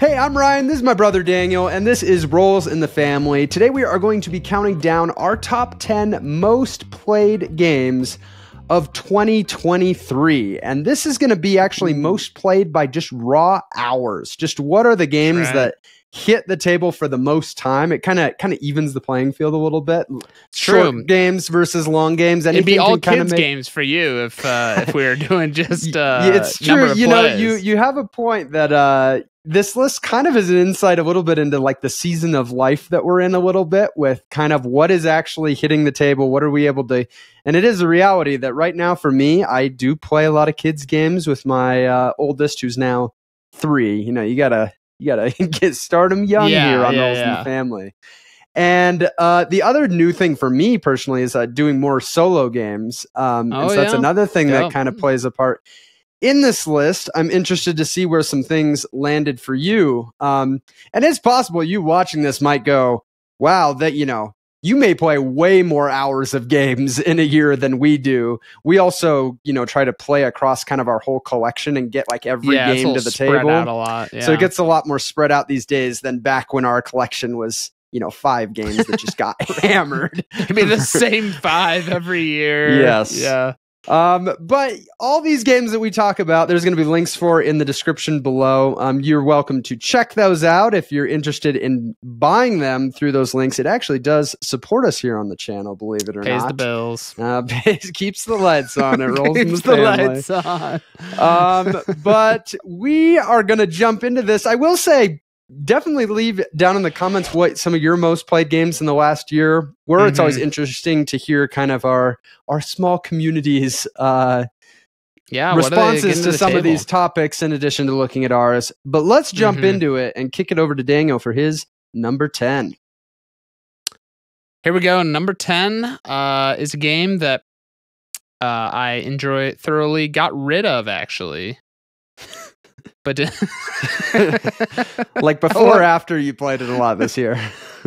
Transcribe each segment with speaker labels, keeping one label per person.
Speaker 1: Hey, I'm Ryan. This is my brother Daniel, and this is Rolls in the Family. Today we are going to be counting down our top 10 most played games of 2023. And this is going to be actually most played by just raw hours. Just what are the games
Speaker 2: Right.
Speaker 1: that hit the table for the most time? It kind of kind of evens the playing field a little bit. Short
Speaker 2: True.
Speaker 1: games versus long games.
Speaker 2: It'd be all kids
Speaker 1: make-
Speaker 2: games for you if uh, if we were doing just uh,
Speaker 1: it's true. You know, you you have a point that uh, this list kind of is an insight a little bit into like the season of life that we're in a little bit with kind of what is actually hitting the table. What are we able to? And it is a reality that right now for me, I do play a lot of kids games with my uh, oldest, who's now three. You know, you gotta you gotta get start 'em young
Speaker 2: Yeah,
Speaker 1: here on
Speaker 2: yeah,
Speaker 1: Rolls in the Family. And uh, the other new thing for me personally is uh, doing more solo games. Um, and
Speaker 2: Oh,
Speaker 1: so that's
Speaker 2: yeah?
Speaker 1: another thing
Speaker 2: Yeah.
Speaker 1: that kind of plays a part in this list. I'm interested to see where some things landed for you. Um, and it's possible you watching this might go, wow, that, you know, you may play way more hours of games in a year than we do. We also, you know, try to play across kind of our whole collection and get like every
Speaker 2: yeah,
Speaker 1: game to the table.
Speaker 2: out a lot. Yeah.
Speaker 1: So it gets a lot more spread out these days than back when our collection was, you know, five games that just got hammered.
Speaker 2: It'd be the same five every year.
Speaker 1: Yes.
Speaker 2: Yeah.
Speaker 1: Um, but all these games that we talk about, there's going to be links for in the description below. Um, you're welcome to check those out if you're interested in buying them through those links. It actually does support us here on the channel, believe it or
Speaker 2: Pays
Speaker 1: not.
Speaker 2: Pays the bills.
Speaker 1: Uh, pays- keeps the lights on. It rolls in the,
Speaker 2: the lights on.
Speaker 1: um, but we are going to jump into this. I will say, definitely leave down in the comments what some of your most played games in the last year were. It's always
Speaker 2: Mhm.
Speaker 1: interesting to hear kind of our our small communities uh,
Speaker 2: Yeah. what are they
Speaker 1: responses to
Speaker 2: the
Speaker 1: some of these topics in addition to looking at ours. But let's jump
Speaker 2: Mhm.
Speaker 1: into it and kick it over to Daniel for his number ten.
Speaker 2: Here we go. Number 10 uh, is a game that uh, I enjoy thoroughly. Got rid of, actually. But
Speaker 1: Like before or after you played it a lot this year.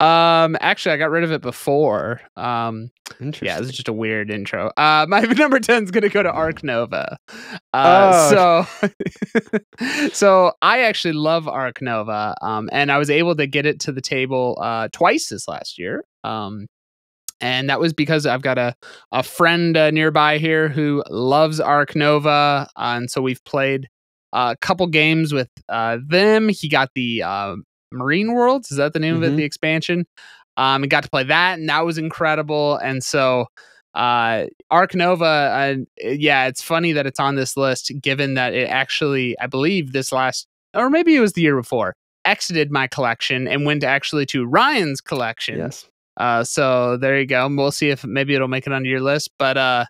Speaker 2: um, actually, I got rid of it before. Um,
Speaker 1: Interesting.
Speaker 2: yeah, is just a weird intro. Uh, my number 10 is going to go to Ark Nova.
Speaker 1: Oh,
Speaker 2: Uh, so, so I actually love Ark Nova. Um, and I was able to get it to the table uh, twice this last year. Um, and that was because I've got a, a friend uh, nearby here who loves Ark Nova. Uh, and so we've played a couple games with uh, them. He got the uh, Marine Worlds. Is that the name of
Speaker 1: Mhm.
Speaker 2: it? The expansion. Um, and got to play that, and that was incredible. And so, uh, Ark Nova, uh, yeah, it's funny that it's on this list, given that it actually, I believe, this last, or maybe it was the year before, exited my collection and went actually to Ryan's collection.
Speaker 1: Yes.
Speaker 2: Uh, so there you go. We'll see if maybe it'll make it onto your list. But uh,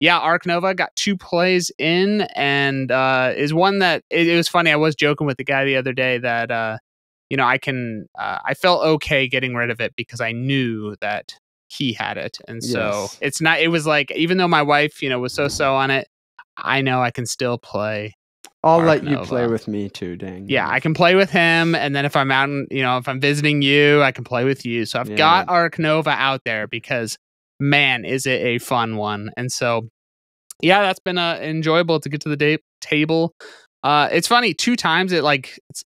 Speaker 2: yeah, Ark Nova got two plays in, and uh, is one that it, it was funny. I was joking with the guy the other day that uh, you know I can uh, I felt okay getting rid of it because I knew that he had it, and so
Speaker 1: Yes.
Speaker 2: it's not. It was like even though my wife you know was so so on it, I know I can still play
Speaker 1: I'll let you play with me too, dang.
Speaker 2: yeah, I can play with him, and then if I'm out, in, you know, if I'm visiting you, I can play with you. So I've
Speaker 1: Yeah.
Speaker 2: got Ark Nova out there because, man, is it a fun one. And so, yeah, that's been uh, enjoyable to get to the da- table. Uh, it's funny, two times it like it's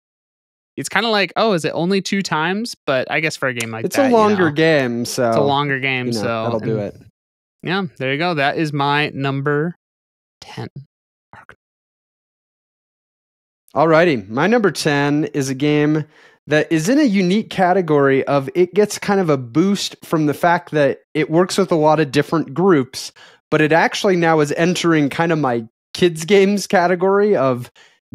Speaker 2: it's kind of like, oh, is it only two times? But I guess for a game like that.
Speaker 1: it's
Speaker 2: that,
Speaker 1: a
Speaker 2: you
Speaker 1: longer
Speaker 2: know,
Speaker 1: game, so
Speaker 2: It's a longer game,
Speaker 1: you know,
Speaker 2: so
Speaker 1: that'll do it.
Speaker 2: Yeah, there you go. That is my number ten.
Speaker 1: Alrighty, my number 10 is a game that is in a unique category of it gets kind of a boost from the fact that it works with a lot of different groups, but it actually now is entering kind of my kids games category of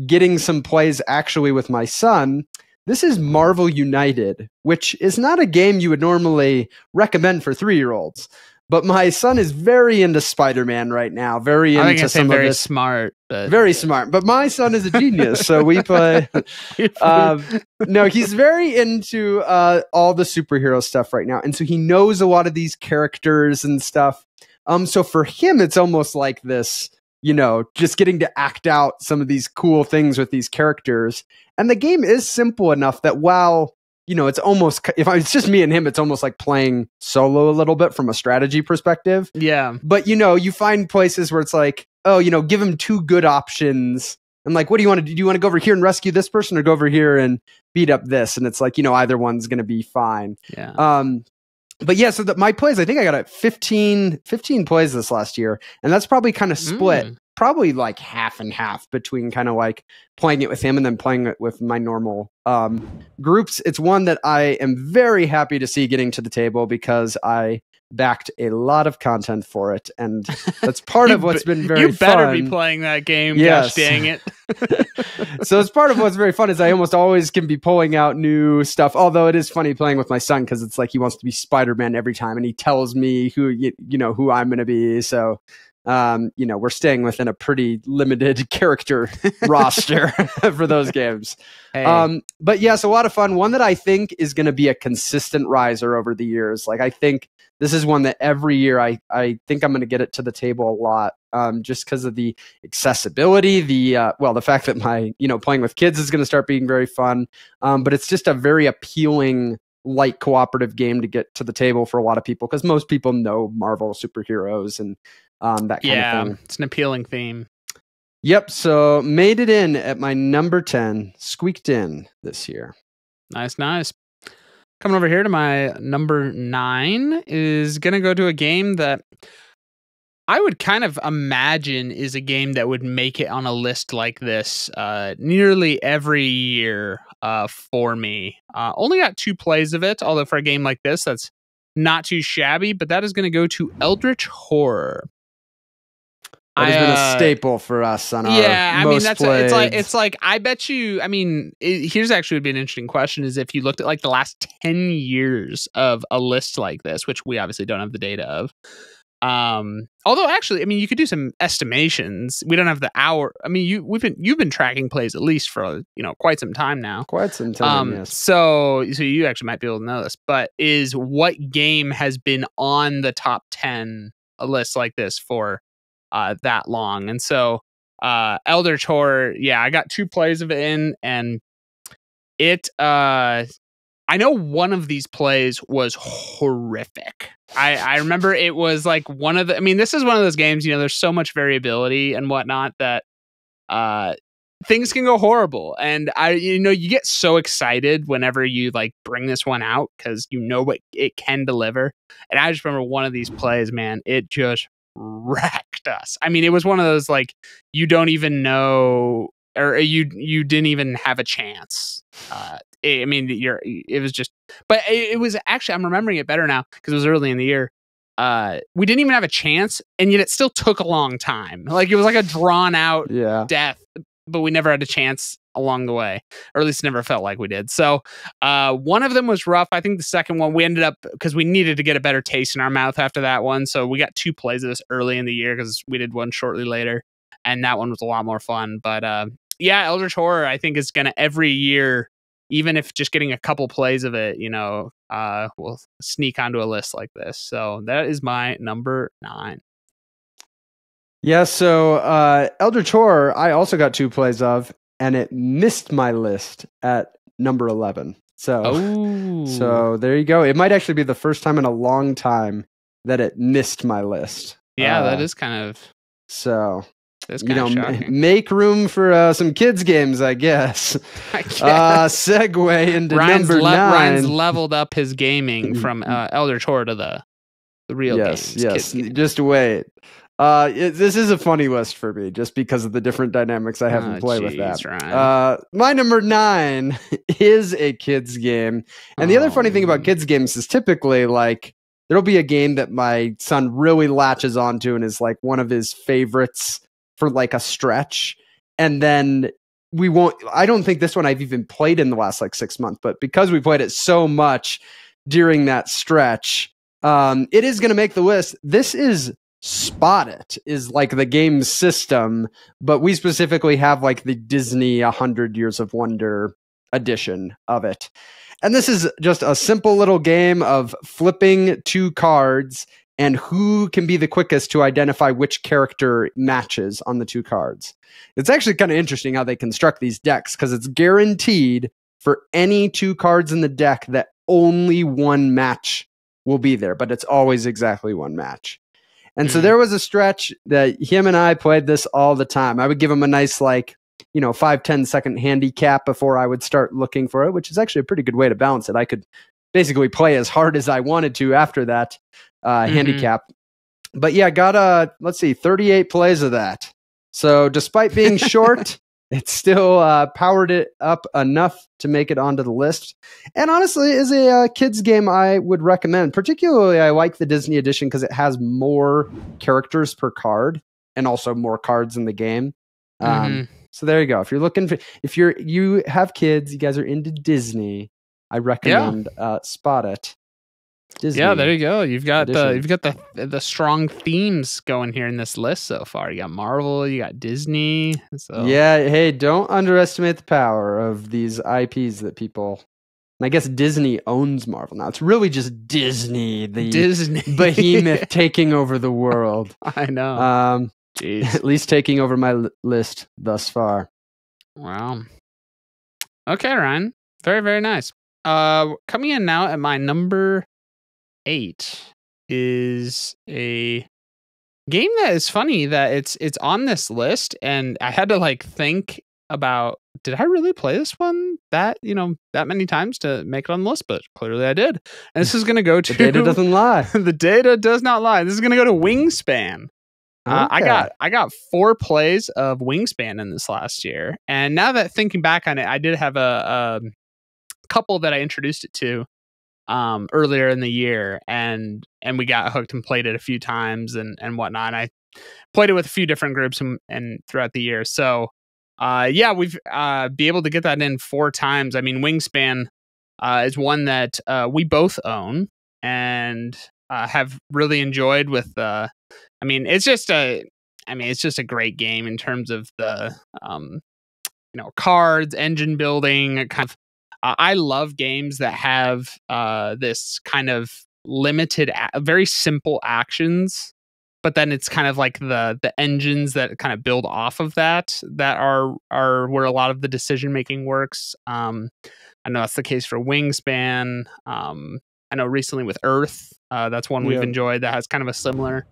Speaker 1: getting some plays actually with my son. This is Marvel United, which is not a game you would normally recommend for 3-year-olds. But my son is very into Spider-Man right now, very
Speaker 2: I think
Speaker 1: into some of
Speaker 2: very
Speaker 1: this
Speaker 2: smart, but
Speaker 1: very smart. But my son is a genius, so we play. Um, no, he's very into uh, all the superhero stuff right now, and so he knows a lot of these characters and stuff. Um, so for him, it's almost like this, you know, just getting to act out some of these cool things with these characters. And the game is simple enough that while you know, it's almost if I, it's just me and him, it's almost like playing solo a little bit from a strategy perspective
Speaker 2: yeah,
Speaker 1: but you know you find places where it's like oh you know give him two good options I'm like, what do you want to do? Do you want to go over here and rescue this person or go over here and beat up this? And it's like, you know, either one's going to be fine.
Speaker 2: Yeah.
Speaker 1: Um, but yeah, so the, my plays, I think I got a 15, 15 plays this last year, and that's probably kind of split,
Speaker 2: Mm.
Speaker 1: Probably like half and half between kind of like playing it with him and then playing it with my normal um, groups. It's one that I am very happy to see getting to the table because I backed a lot of content for it, and that's part
Speaker 2: You
Speaker 1: of what's been very
Speaker 2: you better
Speaker 1: fun
Speaker 2: be playing that game.
Speaker 1: Yes.
Speaker 2: Gosh dang it.
Speaker 1: so it's part of what's very fun is I almost always can be pulling out new stuff. Although it is funny playing with my son because it's like he wants to be Spider Man every time, and he tells me who you, you know who I'm going to be. So um, you know we're staying within a pretty limited character roster for those games.
Speaker 2: Hey,
Speaker 1: Um, but yes, a lot of fun. One that I think is going to be a consistent riser over the years. Like I think this is one that every year I I think I'm going to get it to the table a lot, um, just because of the accessibility, the uh, well, the fact that my you know playing with kids is going to start being very fun. Um, but it's just a very appealing light cooperative game to get to the table for a lot of people because most people know Marvel superheroes and um, that kind
Speaker 2: yeah,
Speaker 1: of thing.
Speaker 2: it's an appealing theme.
Speaker 1: Yep. So made it in at my number ten, squeaked in this year.
Speaker 2: Nice, nice. Coming over here to my number nine is going to go to a game that I would kind of imagine is a game that would make it on a list like this uh, nearly every year uh, for me. Uh, only got two plays of it, although for a game like this, that's not too shabby, but that is going to go to Eldritch Horror.
Speaker 1: That has
Speaker 2: I,
Speaker 1: been a
Speaker 2: uh,
Speaker 1: staple for us on our
Speaker 2: yeah, I mean that's it's like it's like I bet you. I mean, it, here's actually would be an interesting question: is if you looked at like the last ten years of a list like this, which we obviously don't have the data of. Um, although actually, I mean, you could do some estimations. We don't have the hour. I mean, you we've been you've been tracking plays at least for you know quite some time now.
Speaker 1: quite some time.
Speaker 2: Um,
Speaker 1: yes.
Speaker 2: so so you actually might be able to know this, but is what game has been on the top ten a list like this for uh that long? And so uh Eldritch Horror, yeah, I got two plays of it in, and it uh I know one of these plays was horrific. I, I remember it was like one of the I mean, this is one of those games, you know, there's so much variability and whatnot that uh things can go horrible. And i you know you get so excited whenever you like bring this one out because you know what it can deliver. And i just remember one of these plays man it just wrecked us. I mean it was one of those like you don't even know or you you didn't even have a chance uh i mean you're it was just but it, it was actually i'm remembering it better now because it was early in the year uh we didn't even have a chance and yet it still took a long time like it was like a drawn out
Speaker 1: Yeah.
Speaker 2: death, but we never had a chance along the way, or at least never felt like we did. So uh, one of them was rough. I think the second one we ended up because we needed to get a better taste in our mouth after that one. So we got two plays of this early in the year because we did one shortly later, and that one was a lot more fun. But uh, yeah, Eldritch Horror I think is gonna every year. Even if just getting a couple plays of it, you know, uh, will sneak onto a list like this. So that is my number nine.
Speaker 1: Yeah. So uh, Eldritch Horror, I also got two plays of, and it missed my list at number eleven. So
Speaker 2: Oh,
Speaker 1: so there you go. It might actually be the first time in a long time that it missed my list.
Speaker 2: yeah,
Speaker 1: Uh,
Speaker 2: that is kind of
Speaker 1: So
Speaker 2: that's
Speaker 1: you know,
Speaker 2: shocking.
Speaker 1: make room for uh, some kids games, I guess.
Speaker 2: I guess.
Speaker 1: Uh, segue into
Speaker 2: Ryan's,
Speaker 1: number
Speaker 2: le-
Speaker 1: nine.
Speaker 2: Ryan's leveled up his gaming from uh, Elder Tor to the the real
Speaker 1: yes,
Speaker 2: games.
Speaker 1: yes.
Speaker 2: games.
Speaker 1: Just wait. Uh, it, this is a funny list for me, just because of the different dynamics I have
Speaker 2: Oh,
Speaker 1: to play with that.
Speaker 2: Ryan.
Speaker 1: Uh, my number nine is a kids game, and the other funny thing about kids games is typically like there'll be a game that my son really latches onto and is like one of his favorites for like a stretch, and then we won't. I don't think this one I've even played in the last like six months, but because we played it so much during that stretch, um, it is going to make the list. This is Spot It is like the game system, but we specifically have like the Disney 100 Years of Wonder edition of it. And this is just a simple little game of flipping two cards and who can be the quickest to identify which character matches on the two cards. It's actually kind of interesting how they construct these decks because it's guaranteed for any two cards in the deck that only one match will be there, but it's always exactly one match. And so
Speaker 2: Mhm.
Speaker 1: there was a stretch that him and I played this all the time. I would give him a nice like you know, five ten second handicap before I would start looking for it, which is actually a pretty good way to balance it. I could basically play as hard as I wanted to after that uh,
Speaker 2: Mhm.
Speaker 1: handicap. But yeah, got a let's see, 38 plays of that. So despite being short, it still uh, powered it up enough to make it onto the list. And honestly, is a uh, kids game I would recommend. Particularly, I like the Disney edition because it has more characters per card and also more cards in the game. Um,
Speaker 2: Mhm.
Speaker 1: So there you go. If you're looking for, if you're you have kids, you guys are into Disney, I recommend uh, Spot It. Disney.
Speaker 2: Yeah, there you go. You've got the you've got the the strong themes going here in this list so far. You got Marvel, you got Disney. So
Speaker 1: Yeah, hey, don't underestimate the power of these IPs that people. And I guess Disney owns Marvel now. It's really just Disney, the
Speaker 2: Disney
Speaker 1: behemoth taking over the world.
Speaker 2: I know.
Speaker 1: Um,
Speaker 2: Jeez.
Speaker 1: at least taking over my list thus far.
Speaker 2: Wow. Okay, Ryan. Very, very nice. Uh coming in now at my number eight is a game that is funny that it's it's on this list and I had to like think about did I really play this one that you know that many times to make it on the list, but clearly I did. And this is gonna go to
Speaker 1: The data doesn't lie.
Speaker 2: the data does not lie. This is gonna go to Wingspan. Uh, I got I got four plays of Wingspan in this last year, and now that thinking back on it, I did have a, a couple that I introduced it to um, earlier in the year, and and we got hooked and played it a few times and and whatnot. I played it with a few different groups and, and throughout the year. So uh, yeah, we've uh, be able to get that in four times. I mean, Wingspan uh, is one that uh, we both own and uh, have really enjoyed. With uh, I mean, it's just a, I mean, it's just a great game in terms of the, um, you know, cards, engine building, kind of. Uh, I love games that have uh, this kind of limited, a- very simple actions, but then it's kind of like the the engines that kind of build off of that that are are where a lot of the decision making works. Um, I know that's the case for Wingspan. Um, I know recently with Earth, uh, that's one we've enjoyed that has kind of a similar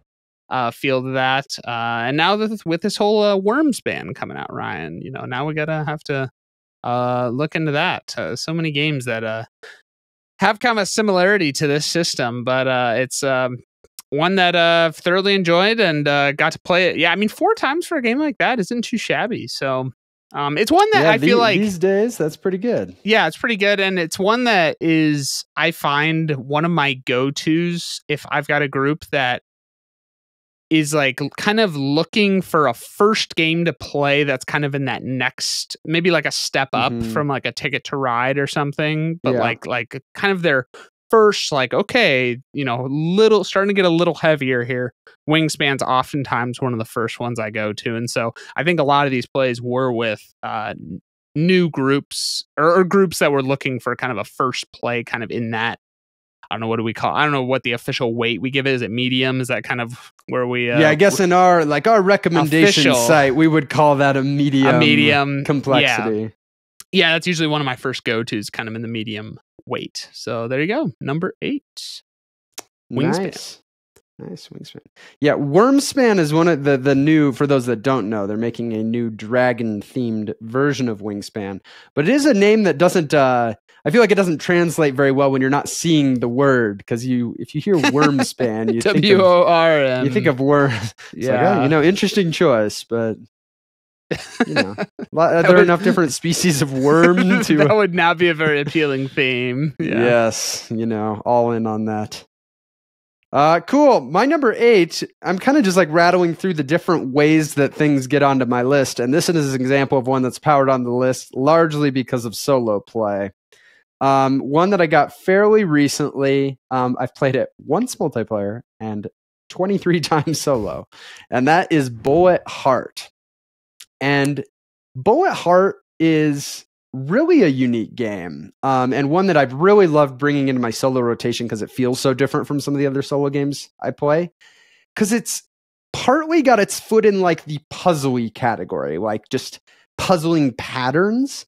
Speaker 2: uh, feel to that. Uh, and now with, with this whole uh, Wyrmspan coming out, Ryan, you know, now we gotta have to uh, look into that. Uh, so many games that uh, have kind of a similarity to this system, but uh, it's um, one that uh, I've thoroughly enjoyed and uh, got to play it. Yeah, I mean, four times for a game like that isn't too shabby. So um, it's one that
Speaker 1: yeah,
Speaker 2: I feel like
Speaker 1: these days that's pretty good.
Speaker 2: yeah, it's pretty good. And it's one that is, I find one of my go tos if I've got a group that is like kind of looking for a first game to play that's kind of in that next, maybe like a step up
Speaker 1: Mhm.
Speaker 2: from like a ticket to ride or something, but
Speaker 1: Yeah.
Speaker 2: like, like kind of their first, like, okay, you know, little starting to get a little heavier here. Wingspan's oftentimes one of the first ones I go to. And so I think a lot of these plays were with, uh, new groups or, or groups that were looking for kind of a first play kind of in that I don't know what do we call I don't know what the official weight we give it is it medium is that kind of where we uh,
Speaker 1: yeah, I guess in our like our recommendation
Speaker 2: Official.
Speaker 1: site, we would call that a medium,
Speaker 2: a medium
Speaker 1: complexity.
Speaker 2: yeah, yeah that's usually one of my first go-to's kind of in the medium weight so there you go number 8 Wingspan.
Speaker 1: Nice. Nice wingspan. Yeah, Wyrmspan is one of the the new for those that don't know, they're making a new dragon themed version of Wingspan. But it is a name that doesn't uh I feel like it doesn't translate very well when you're not seeing the word because you if you hear Wyrmspan, you think of,
Speaker 2: O R M
Speaker 1: you think of worm. It's like, oh, you know, interesting choice, but you know, are there
Speaker 2: would-
Speaker 1: enough different species of worm to
Speaker 2: that would not be a very appealing theme yeah
Speaker 1: Yes, you know, all in on that. Uh, cool. My number eight, I'm kind of just like rattling through the different ways that things get onto my list. And this is an example of one that's powered on the list largely because of solo play. Um, one that I got fairly recently. Um, I've played it once multiplayer and 23 times solo. And that is Bullet Heart. And Bullet Heart is really a unique game um, and one that I've really loved bringing into my solo rotation because it feels so different from some of the other solo games I play. Because it's partly got its foot in like the puzzly category, like just puzzling patterns.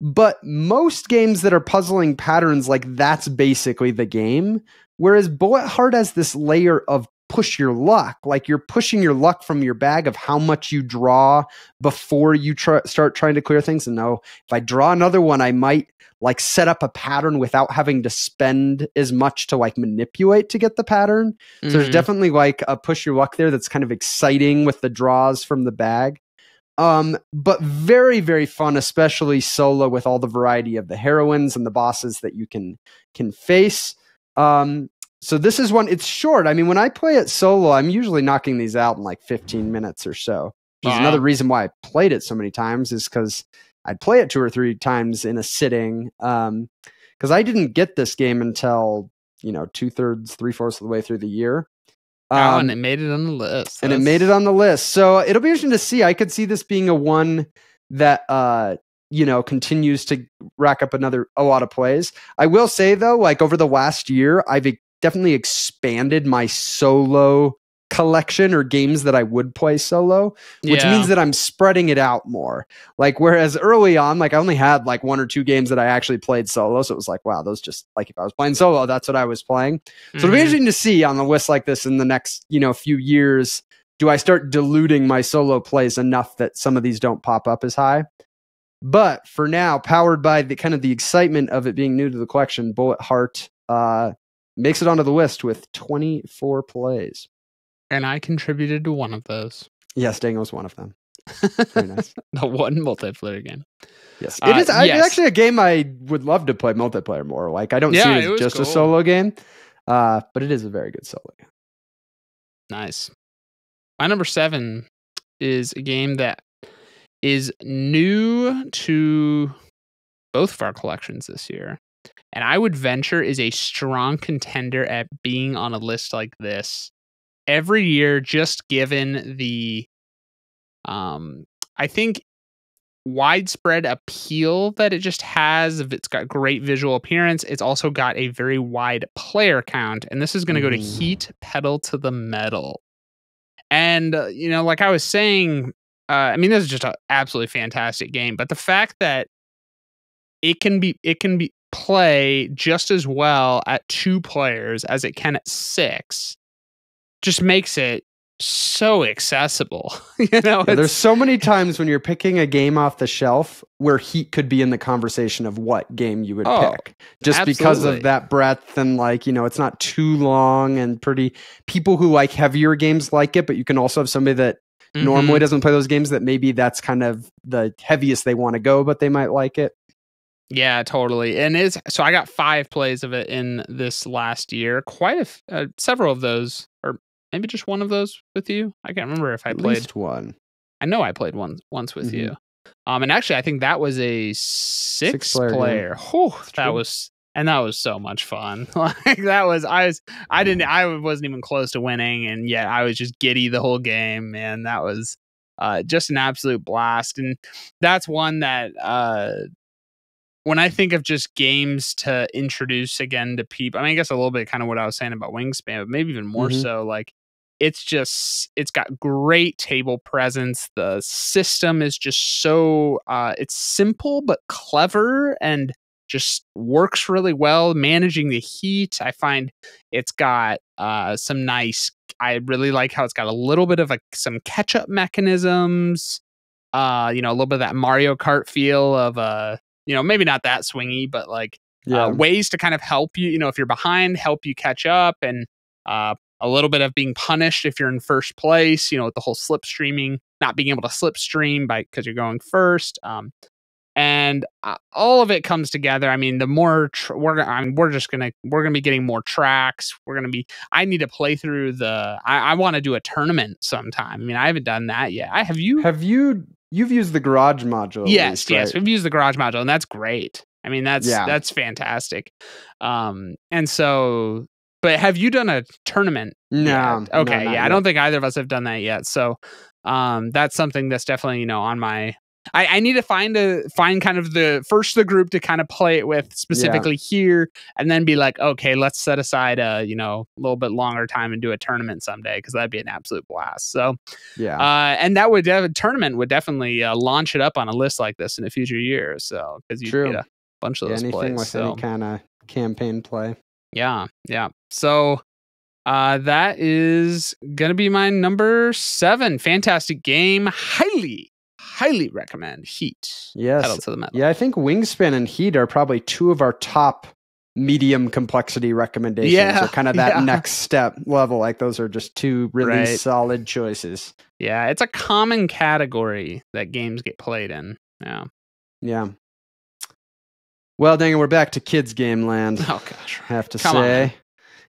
Speaker 1: But most games that are puzzling patterns, like that's basically the game. Whereas Bullet Heart has this layer of push your luck. Like you're pushing your luck from your bag of how much you draw before you try, start trying to clear things. And no, if I draw another one, I might like set up a pattern without having to spend as much to like manipulate to get the pattern. Mm-hmm. So there's
Speaker 2: Mhm.
Speaker 1: definitely like a push your luck there that's kind of exciting with the draws from the bag. Um, but very, very fun, especially solo with all the variety of the heroines and the bosses that you can can face. Um, so this is one. It's short. I mean, when I play it solo, I'm usually knocking these out in like 15 minutes or so. Which is another reason why I played it so many times is because I'd play it two or three times in a sitting. Um, because I didn't get this game until you know two thirds, three fourths of the way through the year.
Speaker 2: Oh,
Speaker 1: Um,
Speaker 2: and it made it on the list.
Speaker 1: and it made it on the list. So it'll be interesting to see. I could see this being a one that uh you know continues to rack up another a lot of plays. I will say though, like over the last year, I've definitely expanded my solo collection or games that I would play solo, which
Speaker 2: Yeah.
Speaker 1: means that I'm spreading it out more. Like whereas early on, like I only had like one or two games that I actually played solo, so it was like, wow, those just like if I was playing solo, that's what I was playing. So it'll be
Speaker 2: Mhm.
Speaker 1: interesting to see on the list like this in the next, you know, few years. Do I start diluting my solo plays enough that some of these don't pop up as high? But for now, powered by the kind of the excitement of it being new to the collection, Bullet Heart uh, makes it onto the list with 24 plays.
Speaker 2: And I contributed to one of those.
Speaker 1: Yes, Dango's one of them. Very nice.
Speaker 2: the one multiplayer game.
Speaker 1: Yes,
Speaker 2: Uh,
Speaker 1: it is.
Speaker 2: Yes.
Speaker 1: It's actually a game I would love to play multiplayer more. Like I don't see
Speaker 2: Yeah,
Speaker 1: it
Speaker 2: it
Speaker 1: as
Speaker 2: was
Speaker 1: just a solo game, uh, but it is a very good solo game.
Speaker 2: Nice. My number seven is a game that is new to both of our collections this year. And I would venture is a strong contender at being on a list like this every year, just given the um I think widespread appeal that it just has. It's got great visual appearance, it's also got a very wide player count. And this is going to go to
Speaker 1: Mhm.
Speaker 2: Heat Pedal to the Metal. And uh, you know, like I was saying, uh, I mean, this is just an absolutely fantastic game. But the fact that it can be it can be play just as well at two players as it can at six just makes it so accessible. you know,
Speaker 1: Yeah, there's so many times when you're picking a game off the shelf where Heat could be in the conversation of what game you would
Speaker 2: Oh,
Speaker 1: pick, just because of that breadth and like you know it's not too long and pretty. People who like heavier games like it, but you can also have somebody that
Speaker 2: Mhm.
Speaker 1: normally doesn't play those games that maybe that's kind of the heaviest they want to go, but they might like it.
Speaker 2: Yeah, totally. And it's so I got five plays of it in this last year. Quite a f- uh, several of those, or maybe just one of those with you. I can't remember if I
Speaker 1: At
Speaker 2: played.
Speaker 1: one.
Speaker 2: I know I played one once with
Speaker 1: Mhm.
Speaker 2: you. Um, and actually, I think that was a six,
Speaker 1: Six-player
Speaker 2: player. Whew, that
Speaker 1: true.
Speaker 2: was and that was so much fun. like that was I was I didn't I wasn't even close to winning, and yet I was just giddy the whole game. Man, that was uh, just an absolute blast, and that's one that uh, when I think of just games to introduce again to people, I mean, I guess a little bit kind of what I was saying about Wingspan, but maybe even more
Speaker 1: Mhm.
Speaker 2: so. Like, it's just it's got great table presence. The system is just so uh, it's simple but clever and just works really well. Managing the heat, I find it's got uh, some nice. I really like how it's got a little bit of a, some catch up mechanisms. Uh, you know, a little bit of that Mario Kart feel of uh, you know, maybe not that swingy, but like
Speaker 1: Yeah.
Speaker 2: uh, ways to kind of help you. You know, if you're behind, help you catch up, and uh, a little bit of being punished if you're in first place. You know, with the whole slipstreaming, not being able to slipstream by because you're going first. Um, and uh, all of it comes together. I mean, the more tr- we're, I mean, we're just gonna we're gonna be getting more tracks. We're gonna be. I need to play through the. I, I want to do a tournament sometime. I mean, I haven't done that yet. I have you.
Speaker 1: Have you you've used the garage module?
Speaker 2: yes,
Speaker 1: least,
Speaker 2: yes,
Speaker 1: right?
Speaker 2: we've used the garage module, and that's great. I mean, that's
Speaker 1: Yeah.
Speaker 2: that's fantastic. Um, and so, but have you done a tournament?
Speaker 1: No.
Speaker 2: yet? Okay.
Speaker 1: not
Speaker 2: yeah, I don't think either of us have done that yet. So, um, that's something that's definitely you know on my. I, I need to find a find kind of the first the group to kind of play it with specifically here, and then be like, okay, let's set aside a you know a little bit longer time and do a tournament someday because that'd be an absolute blast. So,
Speaker 1: Yeah.
Speaker 2: uh, and that would a tournament would definitely uh, launch it up on a list like this in a future year. So because you get a bunch of
Speaker 1: Yeah,
Speaker 2: those
Speaker 1: anything
Speaker 2: plays.
Speaker 1: with
Speaker 2: so
Speaker 1: any kind of campaign play.
Speaker 2: Yeah, yeah. So Uh, that is gonna be my number seven. Fantastic game. Highly, highly recommend. Heat.
Speaker 1: Yes.
Speaker 2: To.
Speaker 1: Yeah, I think Wingspan and Heat are probably two of our top medium complexity recommendations.
Speaker 2: Yeah,
Speaker 1: or kind of that
Speaker 2: yeah.
Speaker 1: next step level. Like those are just two really
Speaker 2: Right.
Speaker 1: solid choices.
Speaker 2: Yeah, it's a common category that games get played in. Yeah.
Speaker 1: Yeah. Well, dang it, we're back to kids game land.
Speaker 2: Oh gosh.
Speaker 1: have to
Speaker 2: Come
Speaker 1: say.
Speaker 2: man.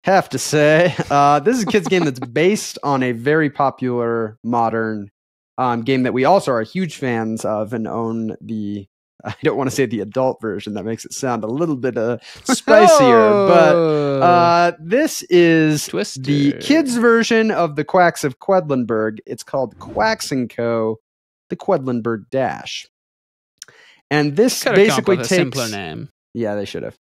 Speaker 1: have to say. Uh, this is a kids game that's based on a very popular modern um, game that we also are huge fans of and own the. I don't want to say the adult version. That makes it sound a little bit uh, spicier, but
Speaker 2: Oh.
Speaker 1: uh, this is
Speaker 2: Twister.
Speaker 1: the kids version of the Quacks of Quedlinburg. It's called Quacks and Co. The Quedlinburg Dash, and this
Speaker 2: Could have come up
Speaker 1: basically takes
Speaker 2: simpler name.
Speaker 1: yeah, they should have.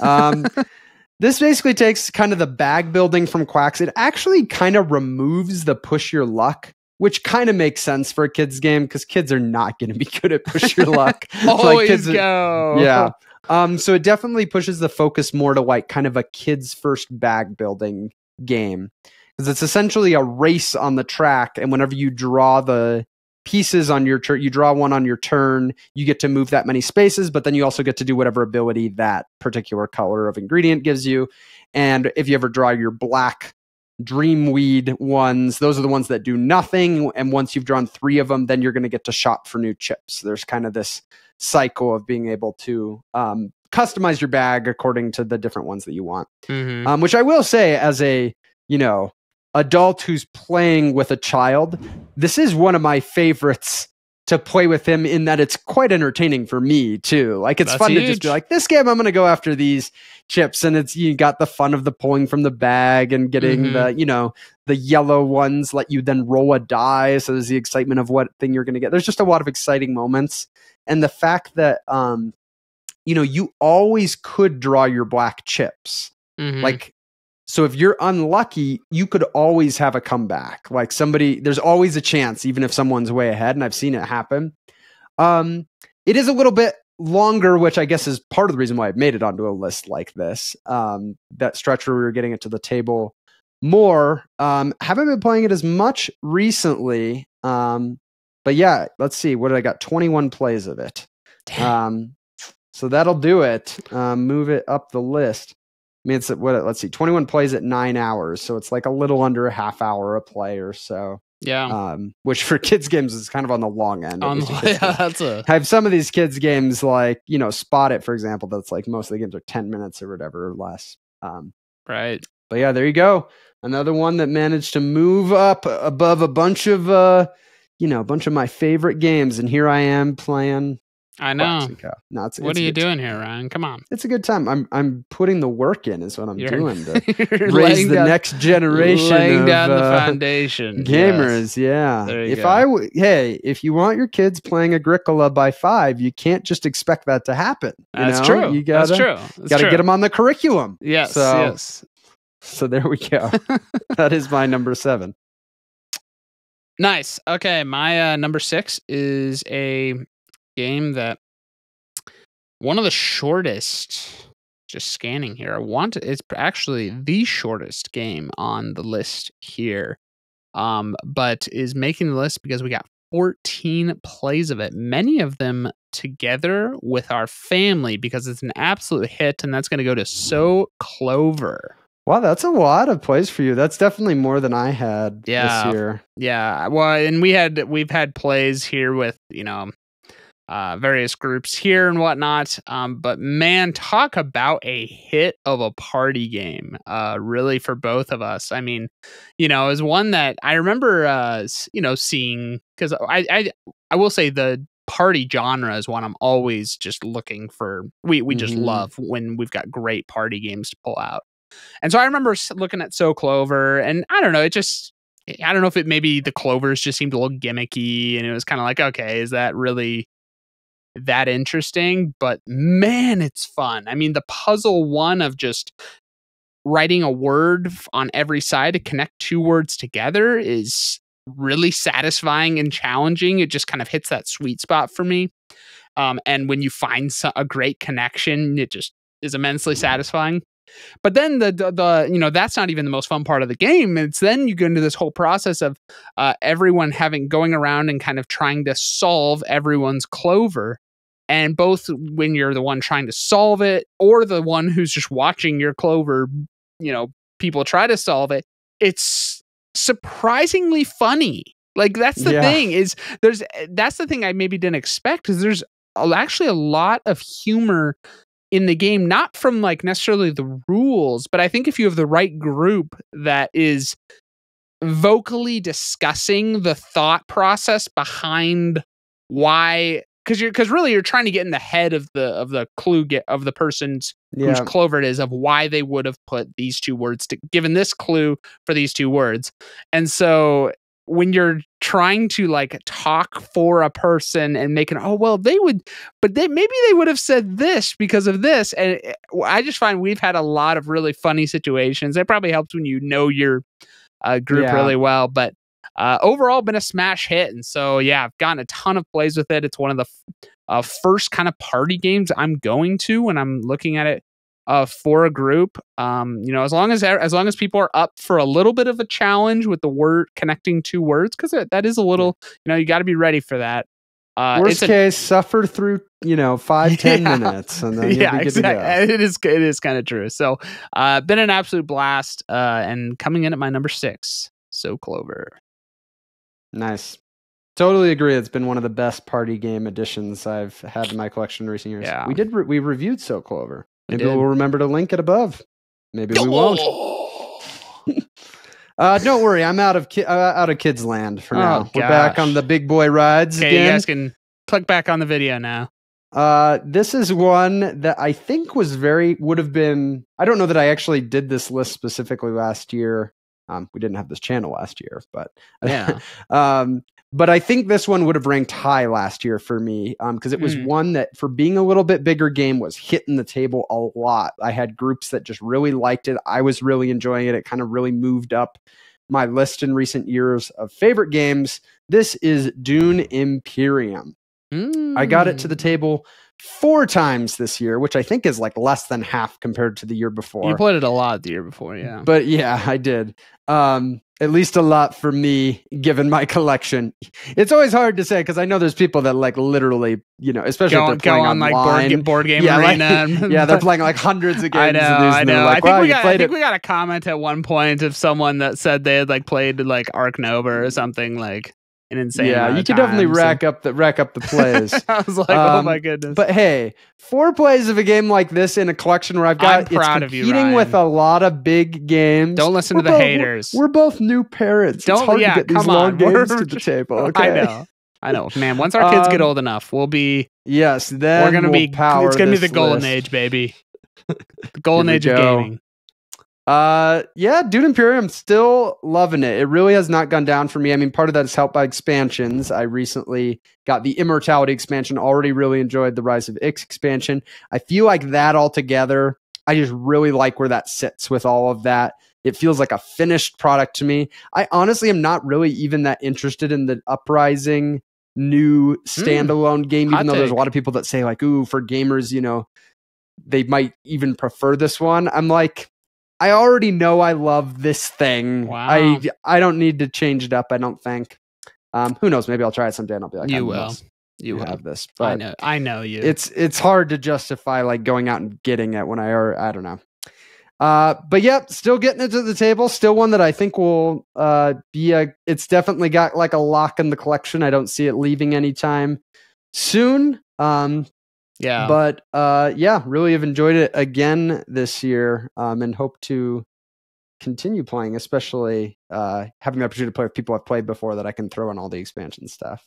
Speaker 1: Um, this basically takes kind of the bag building from Quacks. It actually kind of removes the push your luck, which kind of makes sense for a kids game because kids are not going to be good at push your luck. Like,
Speaker 2: Always
Speaker 1: kids are-
Speaker 2: go.
Speaker 1: yeah. Um, so it definitely pushes the focus more to like kind of a kids first bag building game because it's essentially a race on the track, and whenever you draw the pieces on your turn, you draw one on your turn, you get to move that many spaces, but then you also get to do whatever ability that particular color of ingredient gives you. And if you ever draw your black dreamweed ones, those are the ones that do nothing. And once you've drawn three of them, then you're going to get to shop for new chips. There's kind of this cycle of being able to um, customize your bag according to the different ones that you want.
Speaker 2: Mhm.
Speaker 1: Um, which I will say, as a you know adult who's playing with a child, this is one of my favorites to play with him. In that it's quite entertaining for me too. Like it's
Speaker 2: That's
Speaker 1: fun to just be like, this game I'm going to go after these chips, and it's you got the fun of the pulling from the bag and getting
Speaker 2: Mhm.
Speaker 1: the you know the yellow ones let you then roll a die. So there's the excitement of what thing you're going to get. There's just a lot of exciting moments, and the fact that um, you know, you always could draw your black chips.
Speaker 2: Mhm.
Speaker 1: Like, so if you're unlucky, you could always have a comeback. Like somebody, there's always a chance, even if someone's way ahead, and I've seen it happen. Um, it is a little bit longer, which I guess is part of the reason why I've made it onto a list like this. Um, that stretch where we were getting it to the table more. Um, haven't been playing it as much recently. Um, but yeah, let's see. What did I got? 21 plays of it.
Speaker 2: Dang.
Speaker 1: Um, so that'll do it. Um, move it up the list. I mean, it's what? Let's see, twenty-one plays at nine hours, so it's like a little under a half hour a play or so.
Speaker 2: yeah.
Speaker 1: Um, which for kids games is kind of on the long end. at
Speaker 2: On the- yeah, that's a
Speaker 1: I have some of these kids games like you know Spot It for example. That's like most of the games are ten minutes or whatever or less. Um,
Speaker 2: right.
Speaker 1: but yeah, there you go. Another one that managed to move up above a bunch of uh, you know, a bunch of my favorite games, and here I am playing.
Speaker 2: I know.
Speaker 1: No, it's,
Speaker 2: What
Speaker 1: it's
Speaker 2: are you doing here, Ryan? Come on.
Speaker 1: it's a good time. I'm I'm putting the work in is what I'm
Speaker 2: You're-
Speaker 1: doing to raise the
Speaker 2: down-
Speaker 1: next generation
Speaker 2: laying
Speaker 1: of
Speaker 2: down the
Speaker 1: uh,
Speaker 2: foundation.
Speaker 1: gamers. Yeah.
Speaker 2: There you
Speaker 1: if
Speaker 2: go.
Speaker 1: I w- hey, if you want your kids playing Agricola by five, you can't just expect that to happen. you
Speaker 2: That's
Speaker 1: know?
Speaker 2: true.
Speaker 1: You gotta
Speaker 2: That's true. That's
Speaker 1: gotta
Speaker 2: true.
Speaker 1: get them on the curriculum.
Speaker 2: Yes.
Speaker 1: So-
Speaker 2: yes.
Speaker 1: So there we go. that is my number seven.
Speaker 2: Nice. Okay, my uh, number six is a game that one of the shortest. Just scanning here. I want to, it's actually the shortest game on the list here, um, but is making the list because we got 14 plays of it. Many of them together with our family because it's an absolute hit, and that's going to go to So Clover.
Speaker 1: Wow, that's a lot of plays for you. That's definitely more than I had
Speaker 2: Yeah.
Speaker 1: this year.
Speaker 2: Yeah, well, and we had we've had plays here with you know uh, various groups here and whatnot. Um, but man, talk about a hit of a party game. Uh, really for both of us. I mean, you know, is one that I remember. Uh, you know, seeing because I, I I will say the party genre is one I'm always just looking for. We we just
Speaker 1: Mhm.
Speaker 2: love when we've got great party games to pull out. And so I remember looking at So Clover, and I don't know, it just I don't know if it maybe the clovers just seemed a little gimmicky, and it was kind of like, okay, is that really that interesting? But man, it's fun. I mean, the puzzle one of just writing a word on every side to connect two words together is really satisfying and challenging. It just kind of hits that sweet spot for me. Um, and when you find a great connection, it just is immensely satisfying. But then the, the the you know that's not even the most fun part of the game. It's then you go into this whole process of uh, everyone having going around and kind of trying to solve everyone's clover. And both when you're the one trying to solve it or the one who's just watching your clover, you know, people try to solve it, it's surprisingly funny. Like that's the
Speaker 1: Yeah.
Speaker 2: thing is there's eh, that's the thing I maybe didn't expect is there's actually a lot of humor in the game not from like necessarily the rules but i think if you have the right group that is vocally discussing the thought process behind why because you're because really you're trying to get in the head of the of the clue get of the person's
Speaker 1: Yeah.
Speaker 2: whose clover it is of why they would have put these two words to given this clue for these two words and so when you're trying to like talk for a person and making oh well they would but they maybe they would have said this because of this and i just find we've had a lot of really funny situations it probably helps when you know your uh, group
Speaker 1: Yeah.
Speaker 2: really well but uh, overall been a smash hit and so yeah i've gotten a ton of plays with it it's one of the f- uh, first kind of party games i'm going to when i'm looking at it uh, for a group um, you know as long as as long as people are up for a little bit of a challenge with the word connecting two words because that is a little you know you got to be ready for that uh,
Speaker 1: Worst
Speaker 2: it's a-
Speaker 1: case, suffer through you know five ten
Speaker 2: Yeah.
Speaker 1: minutes, and then you'll
Speaker 2: yeah,
Speaker 1: be good to go.
Speaker 2: exactly. It is it is kind of true. So, uh, been an absolute blast. Uh, and coming in at my number six, so Clover.
Speaker 1: Nice. Totally agree. It's been one of the best party game additions I've had in my collection in recent years.
Speaker 2: Yeah.
Speaker 1: We did. Re- we reviewed So Clover.
Speaker 2: We
Speaker 1: Maybe
Speaker 2: did.
Speaker 1: we'll remember to link it above. Maybe we won't. Uh, don't worry. I'm out of ki- uh, out of kids land for
Speaker 2: Oh,
Speaker 1: now. We're back on the big boy rides
Speaker 2: Okay, you guys can click back on the video now.
Speaker 1: Uh, this is one that I think was very would have been. I don't know that I actually did this list specifically last year. Um, we didn't have this channel last year, but
Speaker 2: Yeah.
Speaker 1: um, but I think this one would have ranked high last year for me because it was
Speaker 2: Mm.
Speaker 1: one that, for being a little bit bigger game, was hitting the table a lot. I had groups that just really liked it. I was really enjoying it. It kind of really moved up my list in recent years of favorite games. This is Dune Imperium. I got it to the
Speaker 2: Mm.
Speaker 1: table four times this year, which I think is like less than half compared to the year before.
Speaker 2: You played it a lot the year before, yeah.
Speaker 1: But yeah, I did. Um, at least a lot for me, given my collection. It's always hard to say because I know there's people that like literally, you know, especially
Speaker 2: Go,
Speaker 1: if they're playing
Speaker 2: on like board, board game
Speaker 1: Yeah,
Speaker 2: arena. and-
Speaker 1: yeah, they're playing like hundreds of games.
Speaker 2: I know, I know.
Speaker 1: Like,
Speaker 2: I think
Speaker 1: wow,
Speaker 2: we got. I think we got a comment at one point of someone that said they had like played like Ark Nova or something like an insane.
Speaker 1: yeah, you could definitely rack up the rack up the plays.
Speaker 2: I was like, oh
Speaker 1: Um,
Speaker 2: my goodness.
Speaker 1: But hey, four plays of a game like this in a collection where I've got it's
Speaker 2: of you,
Speaker 1: competing with a lot of big games.
Speaker 2: Don't listen
Speaker 1: We're
Speaker 2: to the
Speaker 1: both- we're-
Speaker 2: haters.
Speaker 1: We're, both new parents.
Speaker 2: Don't-
Speaker 1: it's hard
Speaker 2: yeah,
Speaker 1: to get these long
Speaker 2: on.
Speaker 1: games
Speaker 2: We're-
Speaker 1: to the table. Okay?
Speaker 2: I know. I know, man. Once our kids get
Speaker 1: Um,
Speaker 2: old enough, we'll be
Speaker 1: Yes, then
Speaker 2: we're gonna
Speaker 1: we'll
Speaker 2: be
Speaker 1: power
Speaker 2: it's gonna be the golden
Speaker 1: list.
Speaker 2: age, baby. the golden age of gaming.
Speaker 1: Uh, yeah, Dune Imperium still loving it. It really has not gone down for me. I mean, part of that is helped by expansions. I recently got the Immortality expansion. Already really enjoyed the Rise of Ix expansion. I feel like that altogether, I just really like where that sits with all of that. It feels like a finished product to me. I honestly am not really even that interested in the Uprising new standalone game,
Speaker 2: Hmm.
Speaker 1: Even though there's a lot of people that say like, "Ooh, for gamers, you know, they might even prefer this one." I'm like, I already know I love this thing.
Speaker 2: Wow.
Speaker 1: I I don't need to change it up. I don't think. Um, who knows? Maybe I'll try it someday, and I'll be like,
Speaker 2: You will. You will.
Speaker 1: have this.
Speaker 2: I know. I know you.
Speaker 1: it's it's hard to justify like going out and getting it when I or I don't know. Uh, but yep, still getting it to the table. Still one that I think will uh be a. It's definitely got like a lock in the collection. I don't see it leaving anytime soon. Um,
Speaker 2: yeah.
Speaker 1: but uh, yeah, really have enjoyed it again this year, um, and hope to continue playing, especially uh, having the opportunity to play with people I've played before that I can throw in all the expansion stuff.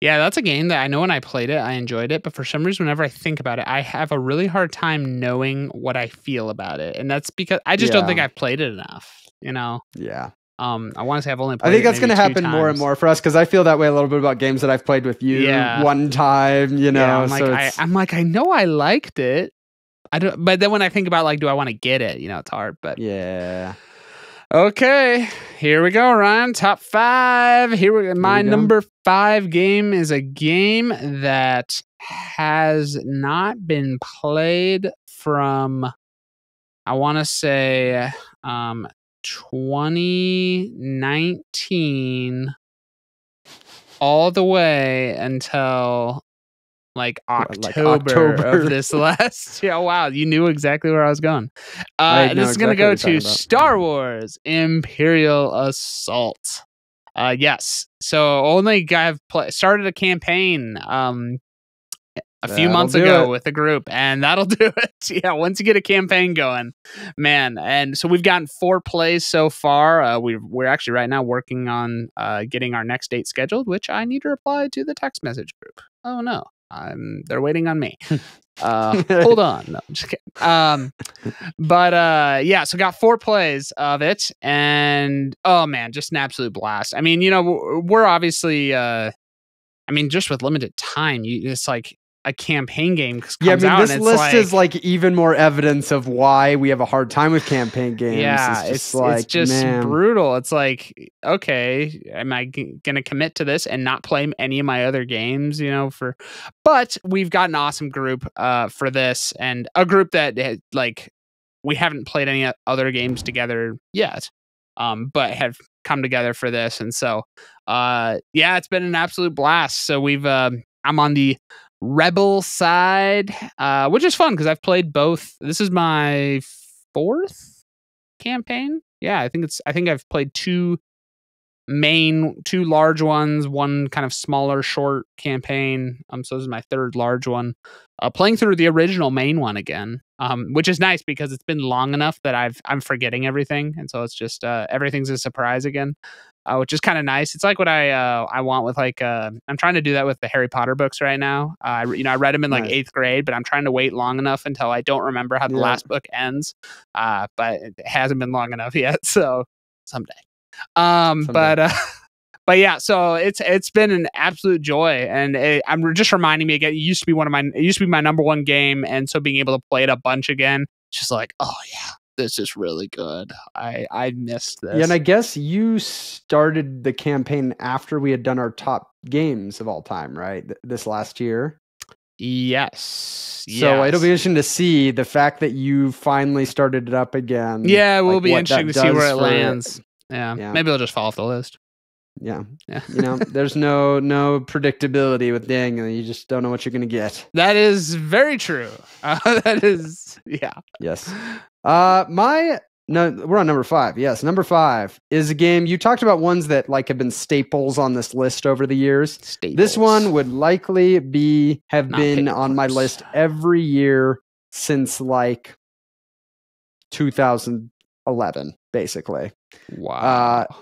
Speaker 2: Yeah, that's a game that I know when I played it, I enjoyed it, but for some reason, whenever I think about it, I have a really hard time knowing what I feel about it, and that's because I just don't think I've played it enough. You know,
Speaker 1: Yeah,
Speaker 2: um, I want to say I've only. played
Speaker 1: I think that's going to happen more and more for us because I feel that way a little bit about games that I've played with you
Speaker 2: Yeah.
Speaker 1: one time. You know,
Speaker 2: yeah, I'm like,
Speaker 1: so
Speaker 2: I, I'm like, I know I liked it. I don't, but then when I think about like, do I want to get it? You know, it's hard. But
Speaker 1: yeah,
Speaker 2: Okay, here we go, Ryan. Top five. Here we My
Speaker 1: we
Speaker 2: number five game is a game that has not been played from I want to say um 2019 all the way until like October,
Speaker 1: like October?
Speaker 2: of this last. Yeah, wow, you knew exactly where I was going. Uh, this is going to go to. Star Wars Imperial Assault. Uh, yes, so only I've pl- started a campaign um a few
Speaker 1: That'll
Speaker 2: months ago
Speaker 1: it.
Speaker 2: with a group, and that'll do it. Yeah, once you get a campaign going, man. And so we've gotten four plays so far. Uh, we're we're actually right now working on uh, getting our next date scheduled, which I need to reply to the text message group. Oh no, I'm they're waiting on me. Uh, hold on, no, I'm just kidding. Um, but uh, yeah, so got four plays of it, and oh man, just an absolute blast. I mean, you know, we're- we're obviously. Uh, I mean, just with limited time, you it's like a campaign game
Speaker 1: Yeah, I mean, this list
Speaker 2: like,
Speaker 1: is like even more evidence of why we have a hard time with campaign games.
Speaker 2: yeah,
Speaker 1: it's
Speaker 2: it's
Speaker 1: just like
Speaker 2: it's just brutal. It's like, okay, am I g- gonna commit to this and not play any of my other games? You know, for but we've got an awesome group uh for this and a group that eh, like we haven't played any other games together yet, um, but have come together for this, and so uh, yeah, it's been an absolute blast. So we've um I'm on the rebel side, uh, which is fun because I've played both. This is my fourth campaign. Yeah, I think it's. I think I've played two main, two large ones, one kind of smaller, short campaign. Um, so this is my third large one. Uh, playing through the original main one again, um, which is nice because it's been long enough that I've I'm forgetting everything, and so it's just uh, everything's a surprise again. Uh, which is kind of nice. It's like what I uh, I want with like uh, I'm trying to do that with the Harry Potter books right now. Uh, I you know I read them in like eighth grade, but I'm trying to wait long enough until I don't remember how the
Speaker 1: Yeah.
Speaker 2: last book ends. Uh, but it hasn't been long enough yet, so someday. Um,
Speaker 1: Someday.
Speaker 2: but uh, but yeah, so it's it's been an absolute joy, and it, I'm just reminding me again. It used to be one of my it used to be my number one game, and so being able to play it a bunch again, just like oh yeah, this is really good. I I missed this.
Speaker 1: Yeah, and I guess you started the campaign after we had done our top games of all time, right? Th- this last year.
Speaker 2: yes.
Speaker 1: So it'll be interesting to see the fact that you finally started it up again.
Speaker 2: Yeah, it will
Speaker 1: like,
Speaker 2: be interesting to see where it lands. Yeah.
Speaker 1: Yeah.
Speaker 2: maybe it'll just fall off the list.
Speaker 1: Yeah,
Speaker 2: Yeah,
Speaker 1: you know, there's no no predictability with Daniel. You just don't know what you're gonna get.
Speaker 2: that is very true. Uh, that is yeah.
Speaker 1: Yes. Uh, my no, we're on number five. Yes, number five is a game you talked about ones that like have been staples on this list over the years.
Speaker 2: Staples.
Speaker 1: This one would likely be have
Speaker 2: Not
Speaker 1: been on my list every year since like 2011, basically.
Speaker 2: wow.
Speaker 1: Uh,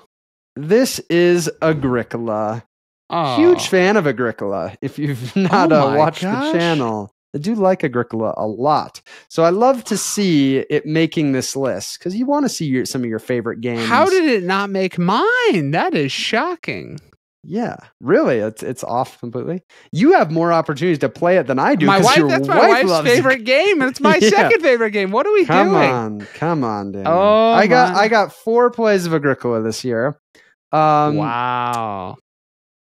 Speaker 1: this is Agricola.
Speaker 2: Oh.
Speaker 1: Huge fan of Agricola. If you've not
Speaker 2: Oh
Speaker 1: uh, watched
Speaker 2: gosh.
Speaker 1: the channel, I do like Agricola a lot. So I love to see it making this list because you want to see your, some of your favorite games.
Speaker 2: How did it not make mine? That is shocking.
Speaker 1: Yeah, really, it's it's off completely. You have more opportunities to play it than I do.
Speaker 2: my wife,
Speaker 1: your
Speaker 2: that's my
Speaker 1: wife
Speaker 2: wife's
Speaker 1: loves it.
Speaker 2: favorite game, and it's my
Speaker 1: Yeah.
Speaker 2: second favorite game. What are we
Speaker 1: Come
Speaker 2: doing?
Speaker 1: on, come on, Daniel.
Speaker 2: Oh,
Speaker 1: I got
Speaker 2: my-
Speaker 1: I got four plays of Agricola this year. Um,
Speaker 2: wow.